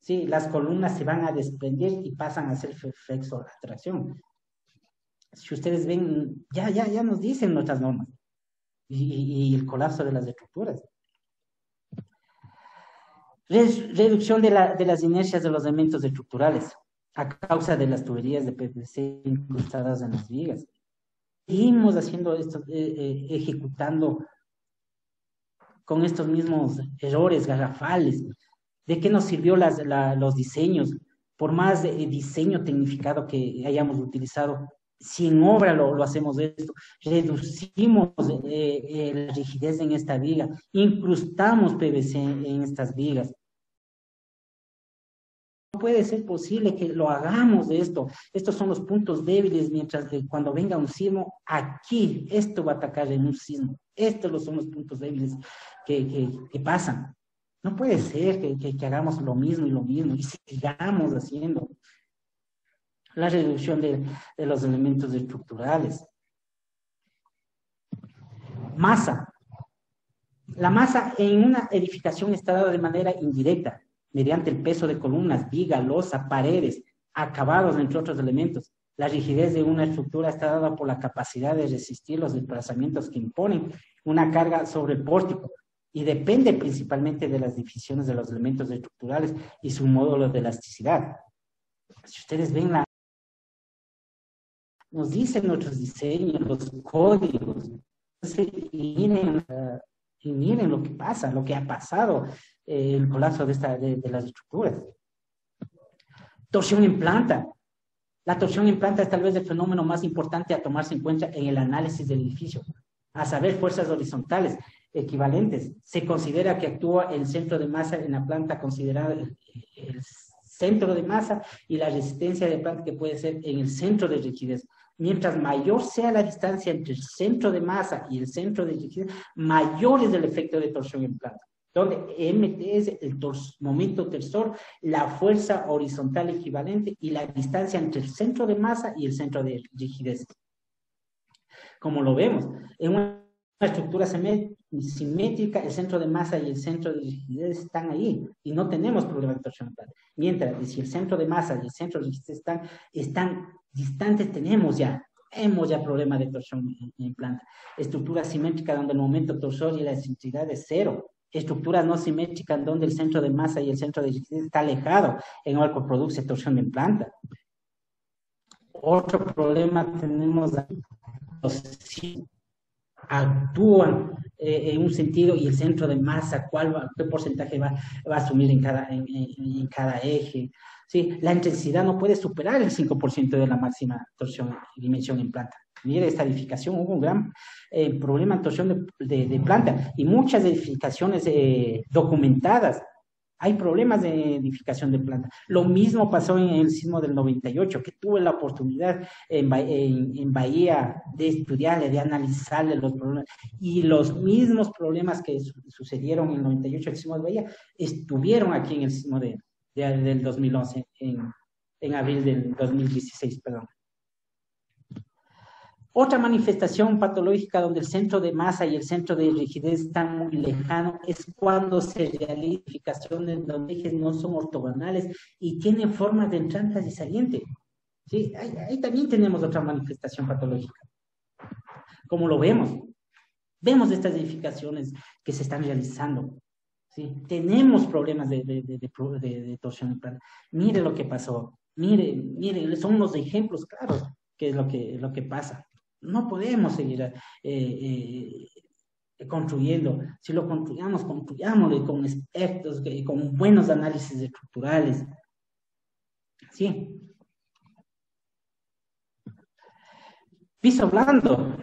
Sí, las columnas se van a desprender y pasan a ser flexo-atracción. Si ustedes ven, ya, ya, ya nos dicen nuestras normas. Y, el colapso de las estructuras. Reducción de, la, de las inercias de los elementos estructurales a causa de las tuberías de PVC incrustadas en las vigas. Seguimos haciendo esto, eh, eh, ejecutando con estos mismos errores garrafales, ¿De qué nos sirvió los diseños? Por más de, diseño tecnificado que hayamos utilizado, si en obra lo, hacemos esto, reducimos eh, eh, la rigidez en esta viga, incrustamos PVC en, estas vigas. No puede ser posible que lo hagamos de esto. Estos son los puntos débiles, mientras que cuando venga un sismo, aquí, esto va a atacar en un sismo. Estos son los puntos débiles que, que pasan. No puede ser que, hagamos lo mismo y lo mismo y sigamos haciendo la reducción de, los elementos estructurales. Masa. La masa en una edificación está dada de manera indirecta, mediante el peso de columnas, viga, losa, paredes, acabados, entre otros elementos. La rigidez de una estructura está dada por la capacidad de resistir los desplazamientos que imponen una carga sobre el pórtico y depende principalmente de las divisiones de los elementos estructurales y su módulo de elasticidad. Si ustedes ven la... Nos dicen nuestros diseños, los códigos, y miren, y miren lo que pasa, lo que ha pasado, eh, el colapso de, esta, de, las estructuras. Torsión en planta. La torsión en planta es tal vez el fenómeno más importante a tomarse en cuenta en el análisis del edificio, a saber, fuerzas horizontales equivalentes. Se considera que actúa el centro de masa en la planta considerada el, el centro de masa y la resistencia de planta que puede ser en el centro de rigidez. Mientras mayor sea la distancia entre el centro de masa y el centro de rigidez, mayor es el efecto de torsión en planta. Donde MT es el momento tensor, la fuerza horizontal equivalente y la distancia entre el centro de masa y el centro de rigidez. Como lo vemos, en una estructura simétrica, el centro de masa y el centro de rigidez están ahí y no tenemos problema de torsión en planta. Mientras, si el centro de masa y el centro de rigidez están, están distantes tenemos ya, hemos ya problema de torsión en, planta. Estructura simétrica donde el momento torsor y la excentricidad es cero. Estructuras no simétricas donde el centro de masa y el centro de rigidez está alejado, en el cual produce torsión en planta. Otro problema tenemos actúan eh, en un sentido y el centro de masa, cuál qué porcentaje va, va a asumir en cada, en, en cada eje. ¿Sí? La intensidad no puede superar el 5% de la máxima torsión y dimensión en planta. Mire, esta edificación hubo un gran eh, problema en torsión de, de, planta y muchas edificaciones eh, documentadas. Hay problemas de edificación de planta. Lo mismo pasó en el sismo del 98, que tuve la oportunidad en, en, en Bahía de estudiarle, de analizarle los problemas. Y los mismos problemas que sucedieron en el 98, el sismo de Bahía, estuvieron aquí en el sismo de, del 2011, en, en abril del 2016, perdón. Otra manifestación patológica donde el centro de masa y el centro de rigidez están muy lejanos es cuando se realizaciones donde ejes no son ortogonales y tienen formas de entrada y saliente. ¿Sí? Ahí, ahí, también tenemos otra manifestación patológica. Como lo vemos, vemos estas edificaciones que se están realizando. ¿Sí? Tenemos problemas de, de, de, de, torsión en planta. Mire lo que pasó. Mire, mire, son unos ejemplos claros que es lo que, lo que pasa. No podemos seguir eh, eh, construyendo. Si lo construyamos, construyámoslo con expertos, con buenos análisis estructurales. Sí. Piso blando.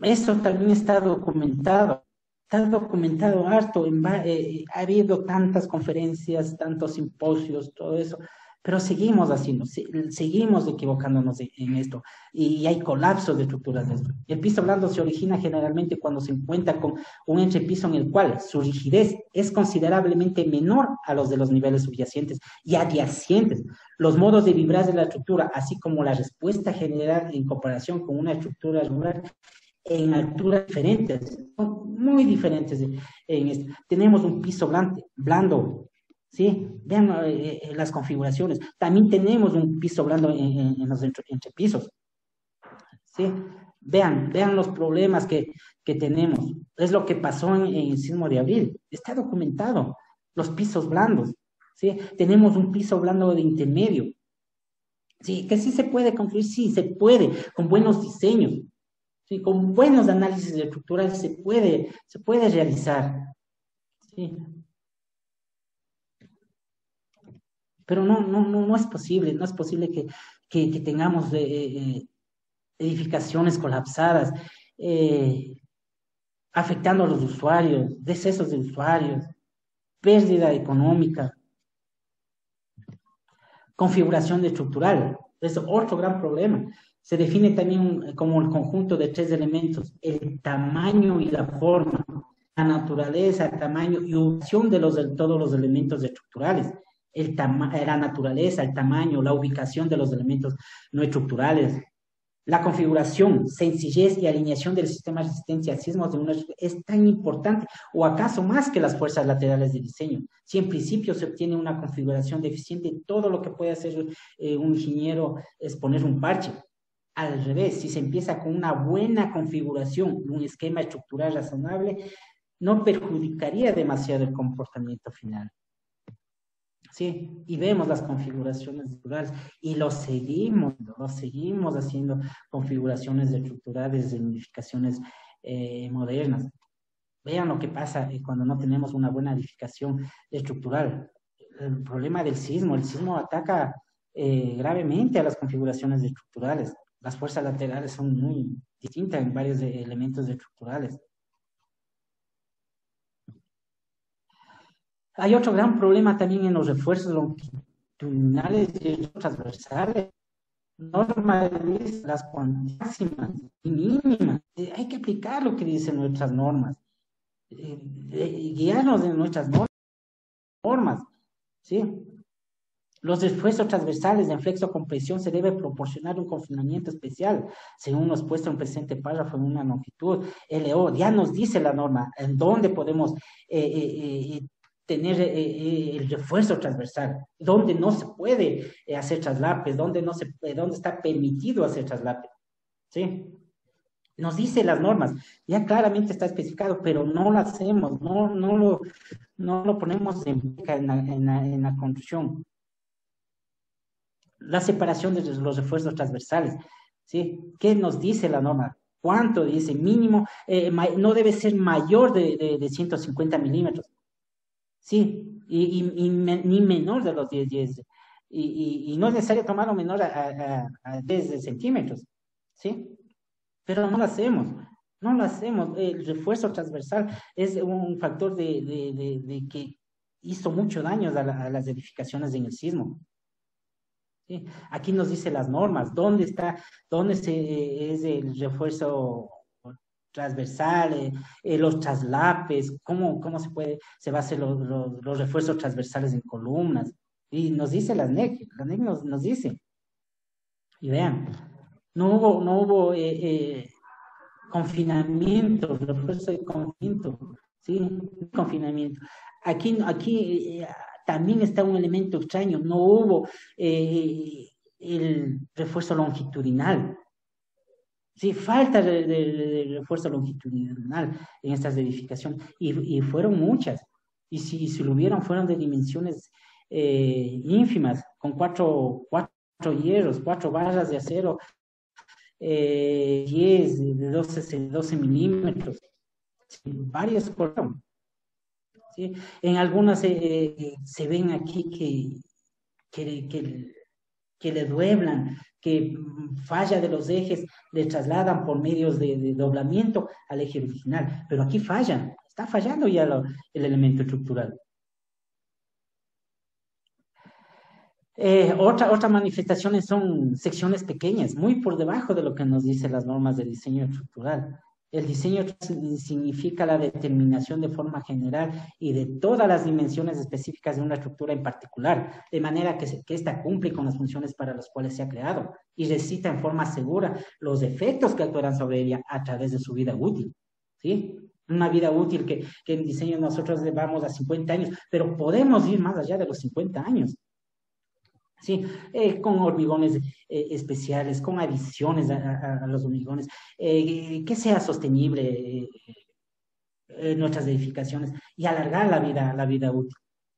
Eso también está documentado está documentado harto, eh, ha habido tantas conferencias, tantos simposios, todo eso, pero seguimos haciendo, seguimos equivocándonos en esto y hay colapsos de estructuras de esto. El piso blando se origina generalmente cuando se encuentra con un entrepiso en el cual su rigidez es considerablemente menor a los de los niveles subyacentes y adyacentes. Los modos de vibrar de la estructura, así como la respuesta general en comparación con una estructura regular, en alturas diferentes, muy diferentes. En esto. Tenemos un piso blando, blando ¿sí? Vean eh, las configuraciones. También tenemos un piso blando en, los entrepisos, ¿sí? Vean, vean los problemas que, que tenemos. Es lo que pasó en, en, el sismo de abril. Está documentado. Los pisos blandos, ¿sí? Tenemos un piso blando de intermedio. Sí, que sí se puede construir, sí, se puede, con buenos diseños, ¿sí? con buenos análisis estructurales se puede, se puede realizar. Pero no, no, no, no es posible, no es posible que, que, tengamos eh, eh edificaciones colapsadas, eh, afectando a los usuarios, decesos de usuarios, pérdida económica, configuración estructural. Es otro gran problema se define también como el conjunto de tres elementos, el tamaño y la forma, la naturaleza, el tamaño y ubicación de, los, de todos los elementos estructurales, el la naturaleza, el tamaño, la ubicación de los elementos no estructurales, La configuración, sencillez y alineación del sistema de resistencia a sismos de una es tan importante o acaso más que las fuerzas laterales de diseño. Si en principio se obtiene una configuración deficiente, todo lo que puede hacer eh, un ingeniero es poner un parche. Al revés, si se empieza con una buena configuración, un esquema estructural razonable, no perjudicaría demasiado el comportamiento final. Sí, y vemos las configuraciones estructurales y lo seguimos, lo seguimos haciendo configuraciones estructurales de modificaciones eh, modernas. Vean lo que pasa eh, cuando no tenemos una buena edificación estructural. El problema del sismo, el sismo ataca eh, gravemente a las configuraciones estructurales. Las fuerzas laterales son muy distintas en varios elementos estructurales. Hay otro gran problema también en los refuerzos longitudinales y transversales. Normaliza las máximas y mínimas. Eh, hay que aplicar lo que dicen nuestras normas. Eh, eh, guiarnos de nuestras normas. ¿sí? Los esfuerzos transversales de flexo compresión se debe proporcionar un confinamiento especial, según nos puesto en presente párrafo en una longitud. LO ya nos dice la norma en dónde podemos tener eh, eh, el refuerzo transversal, donde no se puede eh, hacer traslapes, donde, no se, donde está permitido hacer traslapes. ¿Sí? Nos dice las normas, ya claramente está especificado, pero no lo hacemos, no, no, lo, no lo ponemos en, en, en la construcción. La separación de los refuerzos transversales, ¿sí? ¿Qué nos dice la norma? ¿Cuánto dice? Mínimo, no debe ser mayor de, de, de 150 milímetros. Sí, y, ni menor de los 10, 10. Y, y, no es necesario tomarlo menor a, a, 10 centímetros, ¿sí? Pero no lo hacemos, no lo hacemos. El refuerzo transversal es un factor de, de, que hizo mucho daño a, las edificaciones en el sismo. Aquí nos dice las normas, dónde está, dónde se, es el refuerzo transversales, eh, los traslapes, cómo, cómo se puede, se va a hacer los, refuerzos transversales en columnas. Y nos dice la NEC, la NEC nos, nos dice. Y vean, no hubo, no hubo eh, eh, confinamiento, refuerzo de confinamiento, ¿sí? Confinamiento. Aquí, aquí también está un elemento extraño, no hubo el refuerzo longitudinal, Sí, falta de, refuerzo longitudinal en estas edificaciones y, fueron muchas. Y si, si lo hubieron, fueron de dimensiones eh, ínfimas, con cuatro, cuatro hierros, cuatro barras de acero, eh, 10, de 12, 12 milímetros. varios fueron. En algunas eh, se ven aquí que, que, le dueblan, que falla de los ejes, le trasladan por medios de, doblamiento al eje original, pero aquí fallan, está fallando ya el elemento estructural. Eh, otra, otras manifestaciones son secciones pequeñas, muy por debajo de lo que nos dicen las normas de diseño estructural. El diseño significa la determinación de forma general y de todas las dimensiones específicas de una estructura en particular, de manera que, que ésta cumple con las funciones para las cuales se ha creado y recita en forma segura los efectos que actuarán sobre ella a través de su vida útil. ¿sí? Una vida útil que, que en diseño nosotros llevamos a 50 años, pero podemos ir más allá de los 50 años. ¿Sí? Eh, con hormigones eh, especiales, con adiciones a, los hormigones, eh, que sea sostenible en nuestras edificaciones y alargar la vida, la vida útil.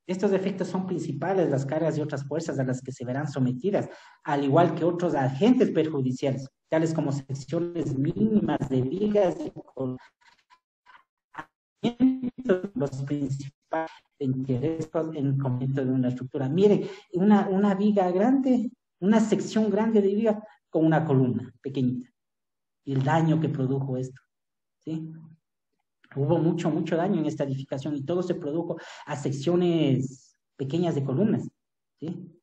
Estos efectos son principales las cargas y otras fuerzas a las que se verán sometidas, al igual que otros agentes perjudiciales, tales como secciones mínimas de vigas los principales interés en comienzo de una estructura. Miren, una, una viga grande, una sección grande de viga con una columna pequeñita. Y el daño que produjo esto. ¿sí? Hubo mucho, mucho daño en esta edificación y todo se produjo a secciones pequeñas de columnas. ¿sí?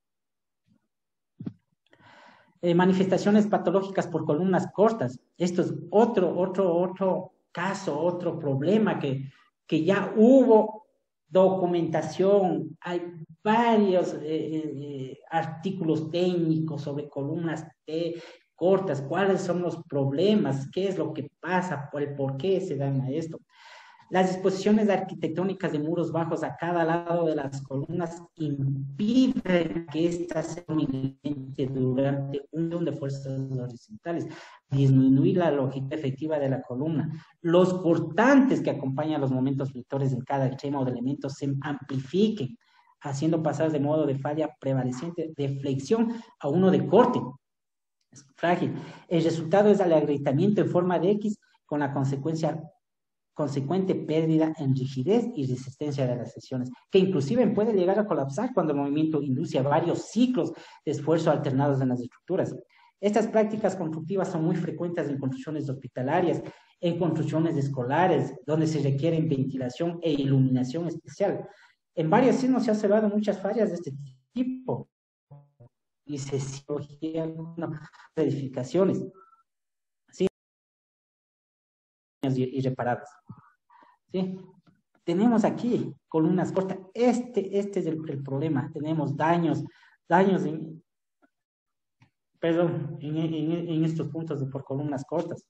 Eh, manifestaciones patológicas por columnas cortas. Esto es otro, otro, otro caso, otro problema que, que ya hubo documentación, hay varios eh, eh, artículos técnicos sobre columnas cortas, cuáles son los problemas, qué es lo que pasa, por el por qué se dan a esto. Las disposiciones arquitectónicas de muros bajos a cada lado de las columnas impiden que éstas se durante un de fuerzas horizontales, disminuir la longitud efectiva de la columna. Los cortantes que acompañan los momentos flectores en cada extremo de elementos se amplifiquen, haciendo pasar de modo de falla prevaleciente de flexión a uno de corte. Es frágil. El resultado es el agrietamiento en forma de X con la consecuencia consecuente pérdida en rigidez y resistencia de las sesiones, que inclusive puede llegar a colapsar cuando el movimiento induce a varios ciclos de esfuerzo alternados en las estructuras. Estas prácticas constructivas son muy frecuentes en construcciones hospitalarias, en construcciones escolares, donde se requieren ventilación e iluminación especial. En varios signos se han observado muchas fallas de este tipo y se de edificaciones. Irreparables. ¿Sí? Tenemos aquí columnas cortas. Este, este es el, problema. Tenemos daños, daños en, perdón, en, estos puntos de por columnas cortas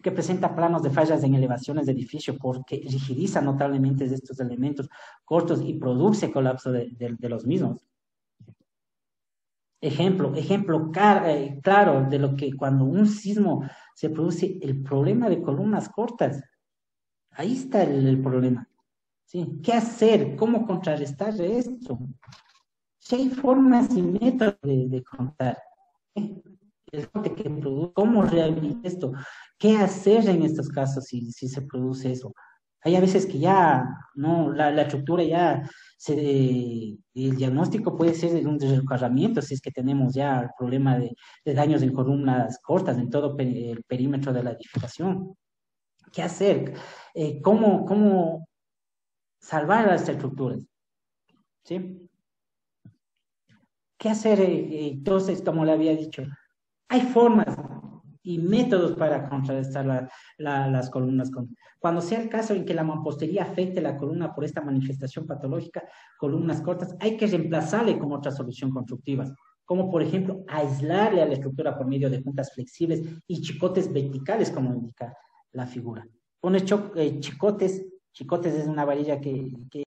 que presenta planos de fallas en elevaciones de edificio porque rigidiza notablemente estos elementos cortos y produce colapso de, los mismos. Ejemplo, ejemplo eh, claro de lo que cuando un sismo se produce el problema de columnas cortas. Ahí está el, problema. ¿Qué hacer? ¿Cómo contrarrestar esto? Si hay formas y métodos de, contar. ¿Cómo rehabilitar esto? ¿Qué hacer en estos casos si, si se produce eso? Hay a veces que ya, no, la, estructura ya, se, el diagnóstico puede ser de un descargamiento si es que tenemos ya el problema de, daños en columnas cortas en todo el perímetro de la edificación. ¿Qué hacer? Eh, ¿cómo, ¿Cómo salvar las estructuras? ¿Sí? ¿Qué hacer? Eh, entonces, como le había dicho, hay formas y métodos para contrarrestar las columnas. Cuando sea el caso en que la mampostería afecte la columna por esta manifestación patológica, columnas cortas, hay que reemplazarle con otra solución constructiva, como por ejemplo aislarle a la estructura por medio de juntas flexibles y chicotes verticales, como indica la figura. Pone eh, chicotes, chicotes es una varilla que, que,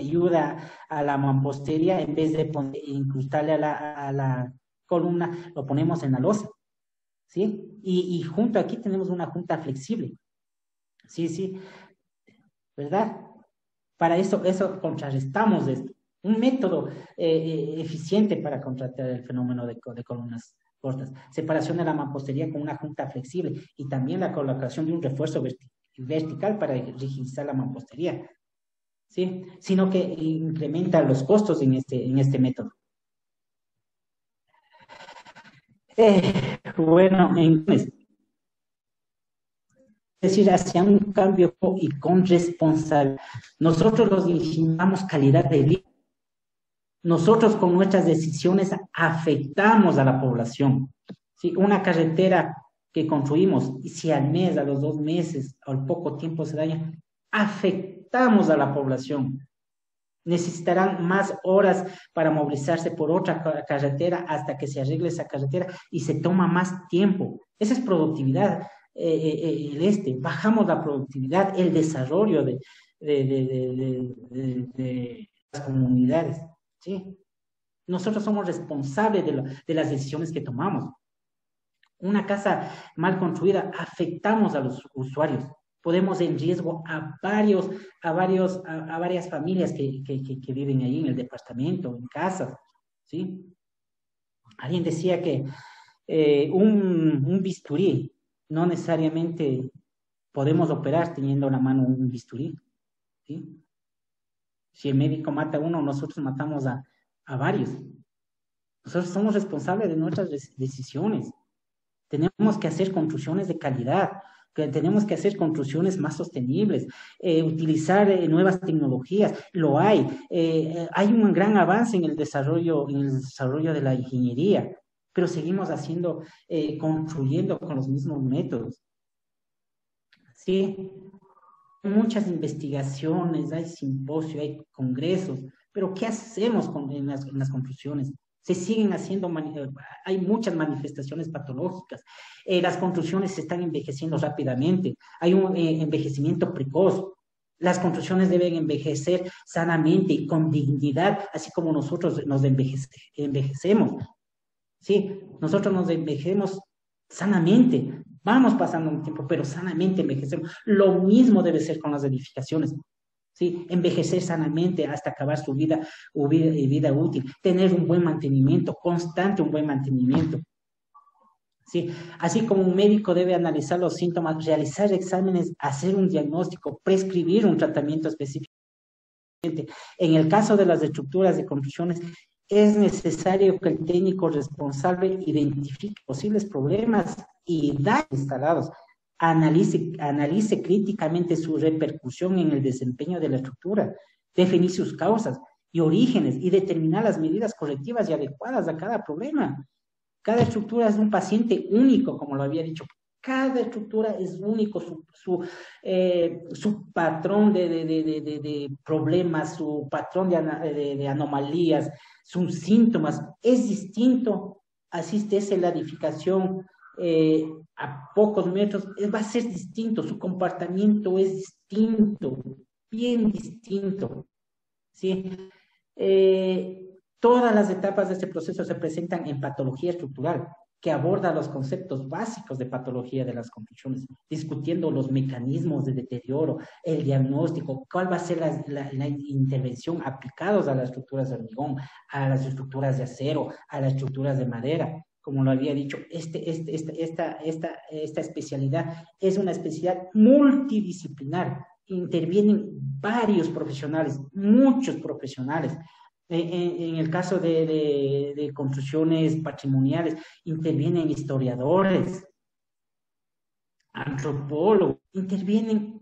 ayuda a la mampostería, en vez de incrustarle a la, a la columna, lo ponemos en la losa ¿sí? Y, junto aquí tenemos una junta flexible, ¿sí? Sí, ¿verdad? Para eso, eso contrarrestamos esto. Un método eh, eh, eficiente para contratar el fenómeno de, columnas cortas. Separación de la mampostería con una junta flexible y también la colocación de un refuerzo vertical para rigidizar la mampostería. ¿Sí? Sino que incrementa los costos en este, en este método. Eh, bueno, en es decir, hacia un cambio y con responsabilidad. Nosotros los ingeniamos calidad de vida. Nosotros con nuestras decisiones afectamos a la población. Si una carretera que construimos y si al mes, a los dos meses, al poco tiempo se daña, afectamos a la población necesitarán más horas para movilizarse por otra carretera hasta que se arregle esa carretera y se toma más tiempo. Esa es productividad. Eh, eh, eh, el este, bajamos la productividad, el desarrollo de, las comunidades. ¿sí? Nosotros somos responsables de las decisiones que tomamos. Una casa mal construida afectamos a los usuarios podemos en riesgo a varios, a varios, a, varias familias que, que, viven ahí en el departamento, en casas, ¿sí? Alguien decía que eh, un, bisturí no necesariamente podemos operar teniendo a la mano un bisturí, ¿sí? Si el médico mata a uno, nosotros matamos a, a varios. Nosotros somos responsables de nuestras decisiones. Tenemos que hacer construcciones de calidad que tenemos que hacer construcciones más sostenibles, eh, utilizar eh, nuevas tecnologías, lo hay. Eh, hay un gran avance en el desarrollo, en el desarrollo de la ingeniería, pero seguimos haciendo, construyendo con los mismos métodos. Sí, muchas investigaciones, hay simposios, hay congresos, pero ¿qué hacemos con, las, en las construcciones? Se siguen haciendo, eh, hay muchas manifestaciones patológicas, eh, las construcciones se están envejeciendo rápidamente, hay un eh, envejecimiento precoz, las construcciones deben envejecer sanamente y con dignidad, así como nosotros nos envejecemos. Sí, nosotros nos envejecemos sanamente, vamos pasando un tiempo, pero sanamente envejecemos. Lo mismo debe ser con las edificaciones. Envejecer sanamente hasta acabar su vida, vida, vida útil, tener un buen mantenimiento, constante un buen mantenimiento. ¿sí? Así como un médico debe analizar los síntomas, realizar exámenes, hacer un diagnóstico, prescribir un tratamiento específico. En el caso de las estructuras de construcciones, es necesario que el técnico responsable identifique posibles problemas y daños instalados, analice, analice críticamente su repercusión en el desempeño de la estructura, definir sus causas y orígenes y determinar las medidas correctivas y adecuadas a cada problema. Cada estructura es un paciente único, como lo había dicho. Cada estructura es único, su, su, eh, su patrón de, de, de, de, problemas, su patrón de, anomalías, sus síntomas es distinto. Así esté la edificación eh, a pocos metros, va a ser distinto, su comportamiento es distinto, bien distinto. ¿sí? Eh, todas las etapas de este proceso se presentan en patología estructural, que aborda los conceptos básicos de patología de las construcciones, discutiendo los mecanismos de deterioro, el diagnóstico, cuál va a ser la, la, intervención aplicados a las estructuras de hormigón, a las estructuras de acero, a las estructuras de madera como lo había dicho, este, este, esta, esta, esta especialidad es una especialidad multidisciplinar. Intervienen varios profesionales, muchos profesionales. En, el caso de, de, construcciones patrimoniales, intervienen historiadores, antropólogos, intervienen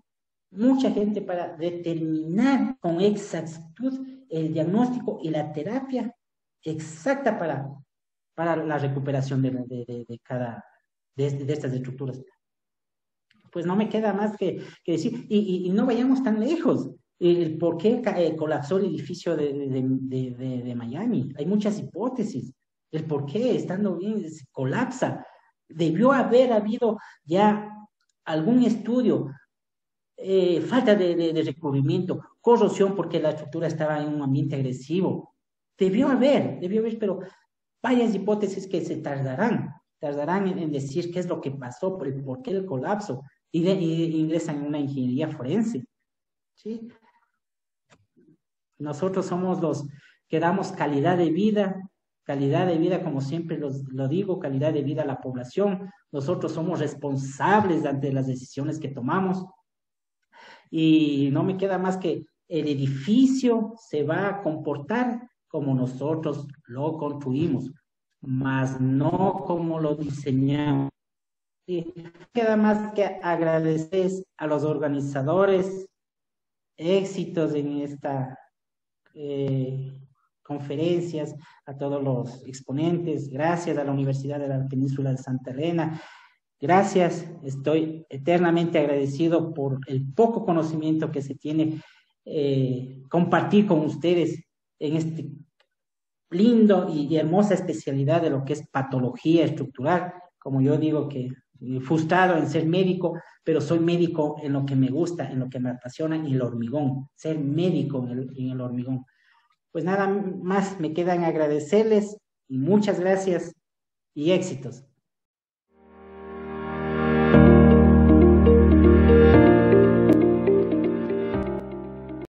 mucha gente para determinar con exactitud el diagnóstico y la terapia exacta para para la recuperación de, de, de cada de, estas estructuras. Pues no me queda más que, que decir, y, y, no vayamos tan lejos. El por qué eh, colapsó el edificio de, Miami. Hay muchas hipótesis. El por qué, estando bien, se colapsa. Debió haber habido ya algún estudio, eh, falta de, de, recubrimiento, corrosión porque la estructura estaba en un ambiente agresivo. Debió haber, debió haber, pero varias hipótesis que se tardarán, tardarán en, decir qué es lo que pasó, por, por qué el colapso, y, ingresan en una ingeniería forense. ¿sí? Nosotros somos los que damos calidad de vida, calidad de vida, como siempre lo digo, calidad de vida a la población. Nosotros somos responsables ante las decisiones que tomamos. Y no me queda más que el edificio se va a comportar como nosotros lo construimos, mas no como lo diseñamos. Queda más que agradecer a los organizadores éxitos en esta eh, conferencias, a todos los exponentes, gracias a la Universidad de la Península de Santa Elena, gracias, estoy eternamente agradecido por el poco conocimiento que se tiene eh, compartir con ustedes en este lindo y, hermosa especialidad de lo que es patología estructural, como yo digo que eh, frustrado en ser médico, pero soy médico en lo que me gusta, en lo que me apasiona, en el hormigón, ser médico en el, hormigón. Pues nada más me quedan agradecerles y muchas gracias y éxitos.